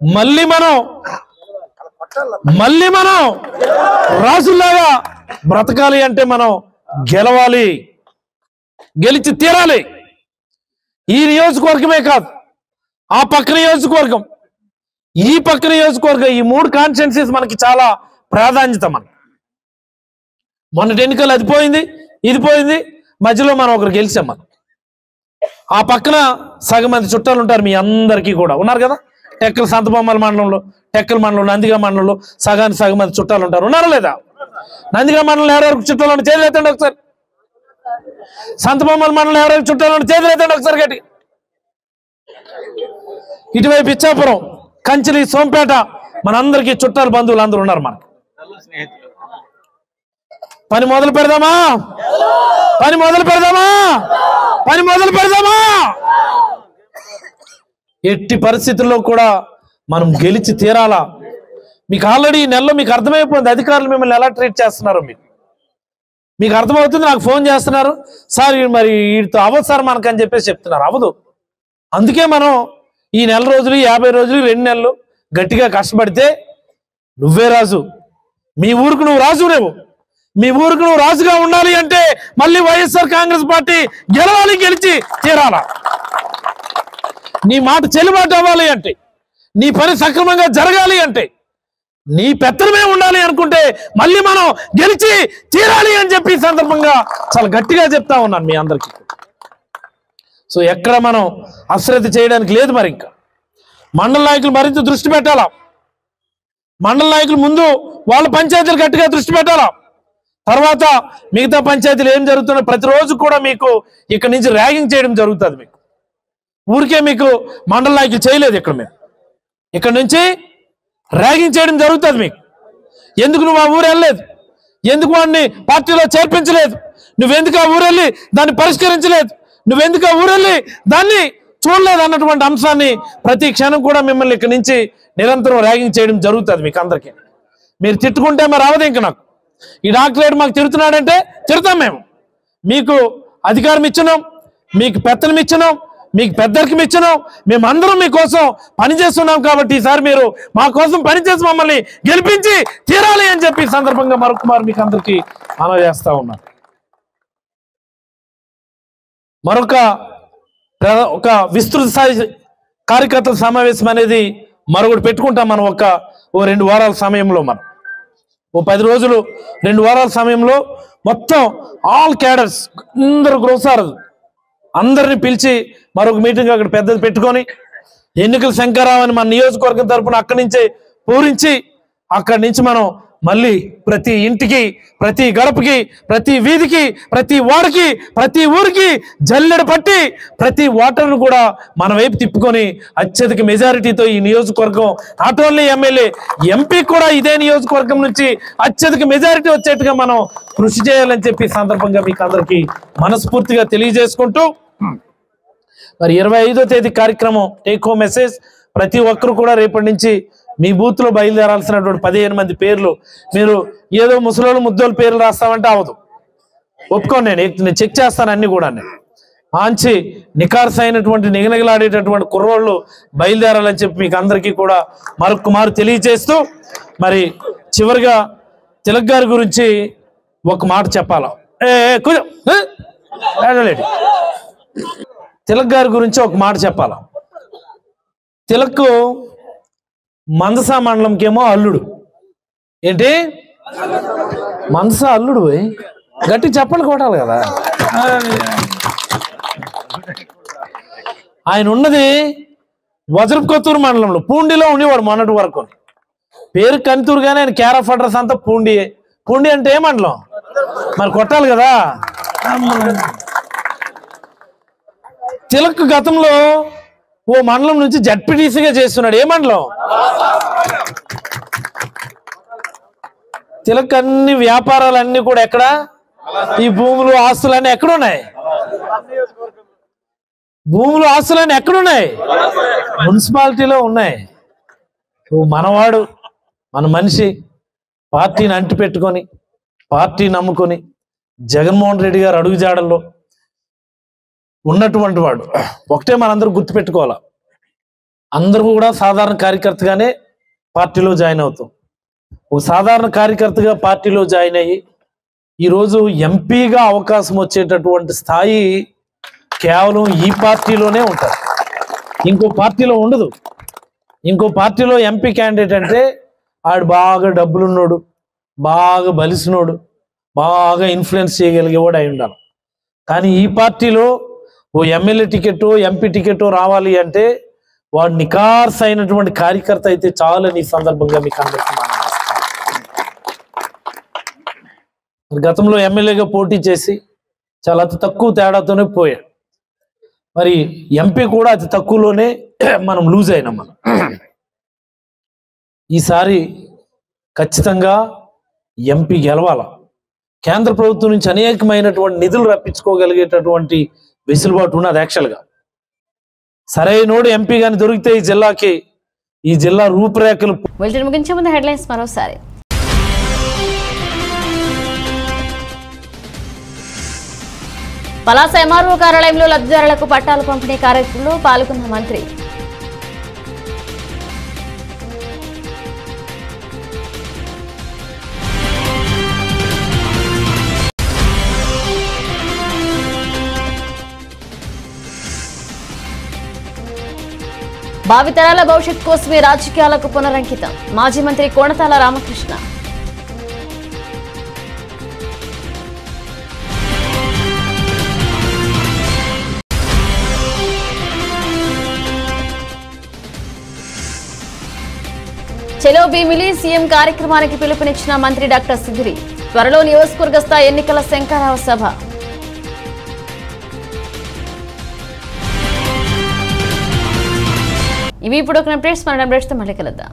మళ్ళీ మనం మళ్ళీ మనం రాజుల్లాగా బ్రతకాలి అంటే మనం గెలవాలి. గెలిచి తీరాలి. ఈ నియోజకవర్గమే కాదు ఆ పక్క నియోజకవర్గం. ఈ పక్క నియోజకవర్గం ఈ మూడు కాన్స్టిట్యున్సీస్ మనకి చాలా ప్రాధాన్యత మన మొన్నటి ఎన్నికలు అది పోయింది ఇది పోయింది మధ్యలో మనం ఒకరు గెలిచాం మనం. ఆ పక్కన సగం మంది చుట్టాలు ఉంటారు మీ అందరికీ కూడా. ఉన్నారు కదా? టెక్కల సంతబొమ్మల మండలంలో టెక్కల మండలం నందిగా మండలంలో సగానికి సగం మంది చుట్టాలు ఉంటారు. ఉన్నారా లేదా? నందిగా మండలం ఎవరెవరికి చుట్టాలు ఉన్న చేతులు ఎత్తండి ఒకసారి. సంతబొమ్మల మండలం ఎవరెవరికి చుట్టాలు ఉన్న చేతులు ఎత్తండి ఒకసారి గట్టి ఇటువైపు ఇచ్చాపురం కంచిలి సోంపేట మనందరికీ చుట్టాలు బంధువులు అందరూ ఉన్నారు మనకి. పని మొదలు పెడదామా? పని మొదలు పెడదామా? పని మొదలు పెడదామా? ఎట్టి పరిస్థితుల్లో కూడా మనం గెలిచి తీరాలా? మీకు ఆల్రెడీ ఈ నెలలో మీకు అర్థమైపోయింది అధికారులు మిమ్మల్ని ఎలా ట్రీట్ చేస్తున్నారో మీకు మీకు అర్థమవుతుంది నాకు ఫోన్ చేస్తున్నారు సార్ మరి వీటితో అవ్వదు సార్ మనకని చెప్పేసి చెప్తున్నారు. అవ్వదు. అందుకే మనం ఈ నెల రోజులు యాభై రోజులు రెండు నెలలు గట్టిగా కష్టపడితే నువ్వే రాజు. మీ ఊరుకు నువ్వు రాజు నువ్వు మీ ఊరుకు నువ్వు రాజుగా ఉండాలి అంటే మళ్ళీ వైఎస్ఆర్ కాంగ్రెస్ పార్టీ గెలవాలి గెలిచి తీరాలా? నీ మాట చెల్లుబాటు అవ్వాలి అంటే నీ పని సక్రమంగా జరగాలి అంటే నీ పెత్తనమే ఉండాలి అనుకుంటే మళ్ళీ మనం గెలిచి తీరాలి అని చెప్పి సందర్భంగా చాలా గట్టిగా చెప్తా ఉన్నాను మీ అందరికీ. సో ఎక్కడ మనం అశ్రద్ధ చేయడానికి లేదు మరి ఇంకా. మండల నాయకులు మరింత దృష్టి పెట్టాలా? మండల నాయకులు ముందు వాళ్ళ పంచాయతీలు గట్టిగా దృష్టి పెట్టాలా? తర్వాత మిగతా పంచాయతీలు ఏం జరుగుతుందో ప్రతిరోజు కూడా మీకు ఇక్కడ నుంచి ర్యాగింగ్ చేయడం జరుగుతుంది మీకు. ఊరికే మీకు మండల నాయకులు చేయలేదు ఇక్కడ మేము. ఇక్కడ నుంచి ర్యాగింగ్ చేయడం జరుగుతుంది మీకు. ఎందుకు నువ్వు ఆ ఊరు వెళ్ళలేదు? ఎందుకు వాడిని పార్టీలో చేర్పించలేదు? నువ్వెందుకు ఆ ఊరెళ్ళి దాన్ని పరిష్కరించలేదు? నువ్వెందుకు ఆ ఊరెళ్ళి దాన్ని చూడలేదు అన్నటువంటి అంశాన్ని ప్రతి క్షణం కూడా మిమ్మల్ని ఇక్కడ నుంచి నిరంతరం ర్యాగింగ్ చేయడం జరుగుతుంది మీకు అందరికీ. మీరు తిట్టుకుంటే మరి అవదు ఇంక నాకు. ఈ డాక్టరేట్ మాకు తిడుతున్నాడంటే తిడతాం మేము. మీకు అధికారం ఇచ్చినాం మీకు పెత్తనం ఇచ్చినాం మీకు పెద్దరికి ఇచ్చినాం. మేమందరం మీకోసం పనిచేస్తున్నాం కాబట్టి ఈసారి మీరు మా కోసం పనిచేసి మమ్మల్ని గెలిపించి తీరాలి అని చెప్పి సందర్భంగా మరొక మారు మీకు అందరికీ మనవి చేస్తా మరొక ఒక విస్తృత స్థాయి కార్యకర్తల సమావేశం అనేది మరొకటి పెట్టుకుంటాం మనం ఒక ఓ రెండు వారాల సమయంలో మనం. ఓ పది రోజులు రెండు వారాల సమయంలో మొత్తం ఆల్ క్యాడర్స్ అందరు గ్రోసారు అందరిని పిలిచి మరొక మీటింగ్ అక్కడ పెద్దది పెట్టుకొని ఎన్నికల శంకరామని మన నియోజకవర్గం తరఫున అక్కడి నుంచే పూరించి అక్కడి నుంచి మనం మళ్ళీ ప్రతి ఇంటికి ప్రతి గడపకి ప్రతి వీధికి ప్రతి వాడికి ప్రతి ఊరికి జల్లెడ పట్టి ప్రతి ఓటర్ను కూడా మన వైపు తిప్పుకొని అత్యధిక మెజారిటీతో ఈ నియోజకవర్గం నాట్ ఓన్లీ ఎమ్మెల్యే ఎంపీ కూడా ఇదే నియోజకవర్గం నుంచి అత్యధిక మెజారిటీ వచ్చేట్టుగా మనం కృషి చేయాలని చెప్పి సందర్భంగా మీకు అందరికీ మనస్ఫూర్తిగా తెలియజేసుకుంటూ మరి ఇరవై ఐదో తేదీ కార్యక్రమం టేక్ హోమ్ మెసేజ్ ప్రతి ఒక్కరు కూడా రేపటి నుంచి మీ బూత్లో బయలుదేరాల్సినటువంటి పదిహేను మంది పేర్లు. మీరు ఏదో ముసలోళ్ళు ముద్దోళ్ళ పేర్లు రాస్తామంటే అవదు ఒప్పుకోండి నేను. నేను చెక్ చేస్తాను అన్ని కూడా నేను. మంచి నికార్స్ అయినటువంటి నిగనగలాడేటటువంటి కుర్రోళ్ళు బయలుదేరాలని చెప్పి మీకు అందరికీ కూడా మరొక మారు తెలియజేస్తూ మరి చివరిగా తిలక్ గారి గురించి ఒక మాట చెప్పాలా? ఏ ఏ, తిలక్ గారి గురించి ఒక మాట చెప్పాల. తిలక్ మందసా మండలంకేమో అల్లుడు. ఏంటి? మందసా అల్లుడు గట్టి చెప్పలు కొట్టాలి కదా. ఆయన ఉన్నది వజ్రపుకొత్తూరు మండలంలో పూండిలో ఉండేవాడు మొన్నటి వరకు. పేరు కంతూరు కానీ ఆయన క్యారఫ్ ఆఫ్ అడ్రస్ అంతా పూండి పూండి అంటే ఏ మండలం? మరి కొట్టాలి కదా. తిలక్ గతంలో ఓ మండలం నుంచి జడ్పీటీసీగా చేస్తున్నాడు. ఏ మండలం? తిలక్ అన్ని వ్యాపారాలన్నీ కూడా ఎక్కడ? ఈ భూములు ఆస్తులన్నీ ఎక్కడ ఉన్నాయి భూములు ఆస్తులన్నీ ఎక్కడున్నాయి? మున్సిపాలిటీలో ఉన్నాయి. ఓ మనవాడు మన మనిషి పార్టీని అంటి పెట్టుకొని పార్టీ నమ్ముకొని జగన్మోహన్ రెడ్డి గారు అడుగుజాడల్లో ఉన్నటువంటి వాడు. ఒకటే మనందరూ గుర్తుపెట్టుకోవాలా. అందరూ కూడా సాధారణ కార్యకర్తగానే పార్టీలో జాయిన్ అవుతాం. ఒక సాధారణ కార్యకర్తగా పార్టీలో జాయిన్ అయ్యి ఈరోజు ఎంపీగా అవకాశం వచ్చేటటువంటి స్థాయి కేవలం ఈ పార్టీలోనే ఉంటారు. ఇంకో పార్టీలో ఉండదు. ఇంకో పార్టీలో ఎంపీ క్యాండిడేట్ అంటే ఆడు బాగా డబ్బులున్నోడు బాగా బలిసినోడు బాగా ఇన్ఫ్లుయెన్స్ చేయగలిగేవాడు అయి ఉండాలి. కానీ ఈ పార్టీలో ఓ ఎమ్మెల్యే టికెట్ ఎంపీ టికెట్ రావాలి అంటే వాడు నికార్స్ అయినటువంటి కార్యకర్త అయితే చాలని ఈ సందర్భంగా మీకు అందరికీ గతంలో ఎమ్మెల్యేగా పోటీ చేసి చాలా అతి తక్కువ తేడాతోనే పోయాడు. మరి ఎంపీ కూడా అతి తక్కువలోనే మనం లూజ్ అయినాం మనం. ఈసారి ఖచ్చితంగా ఎంపీ గెలవాల? కేంద్ర ప్రభుత్వం నుంచి అనేకమైనటువంటి నిధులు రప్పించుకోగలిగేటటువంటి వెసులుబాటు ఉన్నది యాక్చువల్గా సరైనోడు ఎంపీ గాని దొరికితే ఈ జిల్లాకి ఈ జిల్లా రూపురేఖలు ముగించే ముందు హెడ్లైన్స్ మరోసారి. పలాస ఎంఆర్ఓ కార్యాలయంలో లబ్ధిదారులకు పట్టాలు పంపిణీ కార్యక్రమంలో పాల్గొన్న మంత్రి భావితరాల భవిష్యత్ కోసమే రాజకీయాలకు పునరంకితం. మాజీ మంత్రి కోణతాల రామకృష్ణ. చెలో భీమిలి సీఎం కార్యక్రమానికి పిలుపునిచ్చిన మంత్రి డాక్టర్ సిద్దిరి. త్వరలో నియోజకవర్గ స్థాయి ఎన్నికల శంకరావ సభ. ఇవి ఇప్పుడు ఒక అప్డేట్స్ మన అప్డేట్స్తో మళ్ళీ కలుద్దాం.